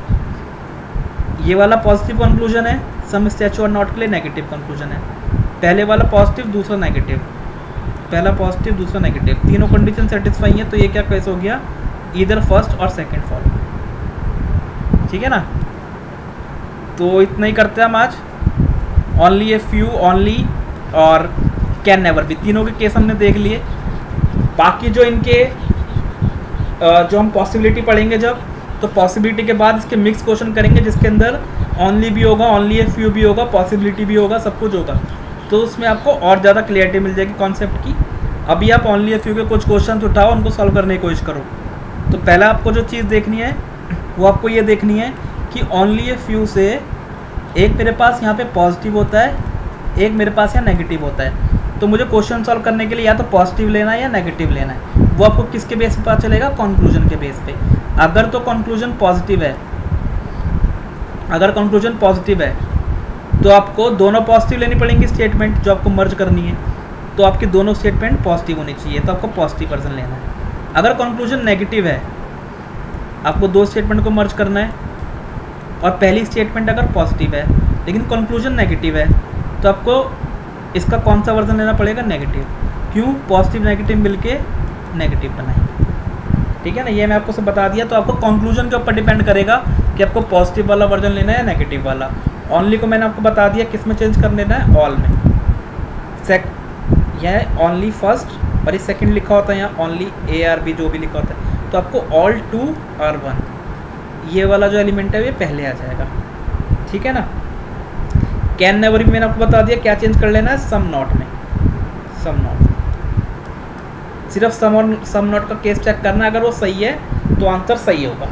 ये वाला पॉजिटिव कंक्लूजन है। Some statue are not clay negative conclusion है। पहले वाला पॉजिटिव दूसरा नेगेटिव पहला पॉजिटिव दूसरा नेगेटिव तीनों कंडीशन सेटिस्फाई है तो ये क्या कैसे हो गया? इधर फ़र्स्ट और सेकंड फॉल ठीक है ना? तो इतना ही करते हैं हम आज। ओनली ए फ्यू ओनली और कैन नेवर भी तीनों के केस हमने देख लिए। बाकी जो इनके जो हम पॉसिबिलिटी पढ़ेंगे जब तो पॉसिबिलिटी के बाद इसके मिक्स क्वेश्चन करेंगे, जिसके अंदर ओनली भी होगा ओनली ए फ्यू भी होगा पॉसिबिलिटी भी होगा, सब कुछ होगा। तो उसमें आपको और ज़्यादा क्लियरिटी मिल जाएगी कॉन्सेप्ट की। अभी आप ओनली ए फ्यू के कुछ क्वेश्चन उठाओ, उनको सॉल्व करने की कोशिश करो। तो पहला आपको जो चीज़ देखनी है, वो आपको ये देखनी है कि ओनली ए फ्यू से एक मेरे पास यहाँ पे पॉजिटिव होता है, एक मेरे पास यहाँ नेगेटिव होता है। तो मुझे क्वेश्चन सॉल्व करने के लिए या तो पॉजिटिव लेना है या नेगेटिव लेना है। वो आपको किसके बेस पे पता चलेगा? कंक्लूजन के बेस पे। अगर तो कंक्लूजन पॉजिटिव है। अगर कंक्लूजन पॉजिटिव है तो आपको दोनों पॉजिटिव लेनी पड़ेंगी स्टेटमेंट जो आपको मर्ज करनी है। तो आपकी दोनों स्टेटमेंट पॉजिटिव होनी चाहिए तो आपको पॉजिटिव वर्जन लेना है। अगर कंक्लूजन नेगेटिव है, आपको दो स्टेटमेंट को मर्ज करना है, और पहली स्टेटमेंट अगर पॉजिटिव है, लेकिन कंक्लूजन नेगेटिव है तो आपको इसका कौन सा वर्जन लेना पड़ेगा? नेगेटिव क्यों? पॉजिटिव नेगेटिव मिलके नेगेटिव बनाएँगे ठीक है ना? ये मैं आपको सब बता दिया तो आपको कंक्लूजन के ऊपर डिपेंड करेगा कि आपको पॉजिटिव वाला वर्जन लेना है या नेगेटिव वाला। ओनली को मैंने आपको बता दिया किसमें चेंज कर लेना है ऑल में। सेक यह ओनली फ़र्स्ट और ये सेकंड लिखा होता है यहाँ ओनली ए आर बी जो भी लिखा होता है। तो आपको ऑल टू आर वन ये वाला जो एलिमेंट है, ये पहले आ जाएगा। ठीक है ना? कैन नेवर भी मैंने आपको बता दिया क्या चेंज कर लेना है सम नॉट में। सम नॉट सिर्फ़ सम और सम नॉट का केस चेक करना, अगर वो सही है तो आंसर सही होगा।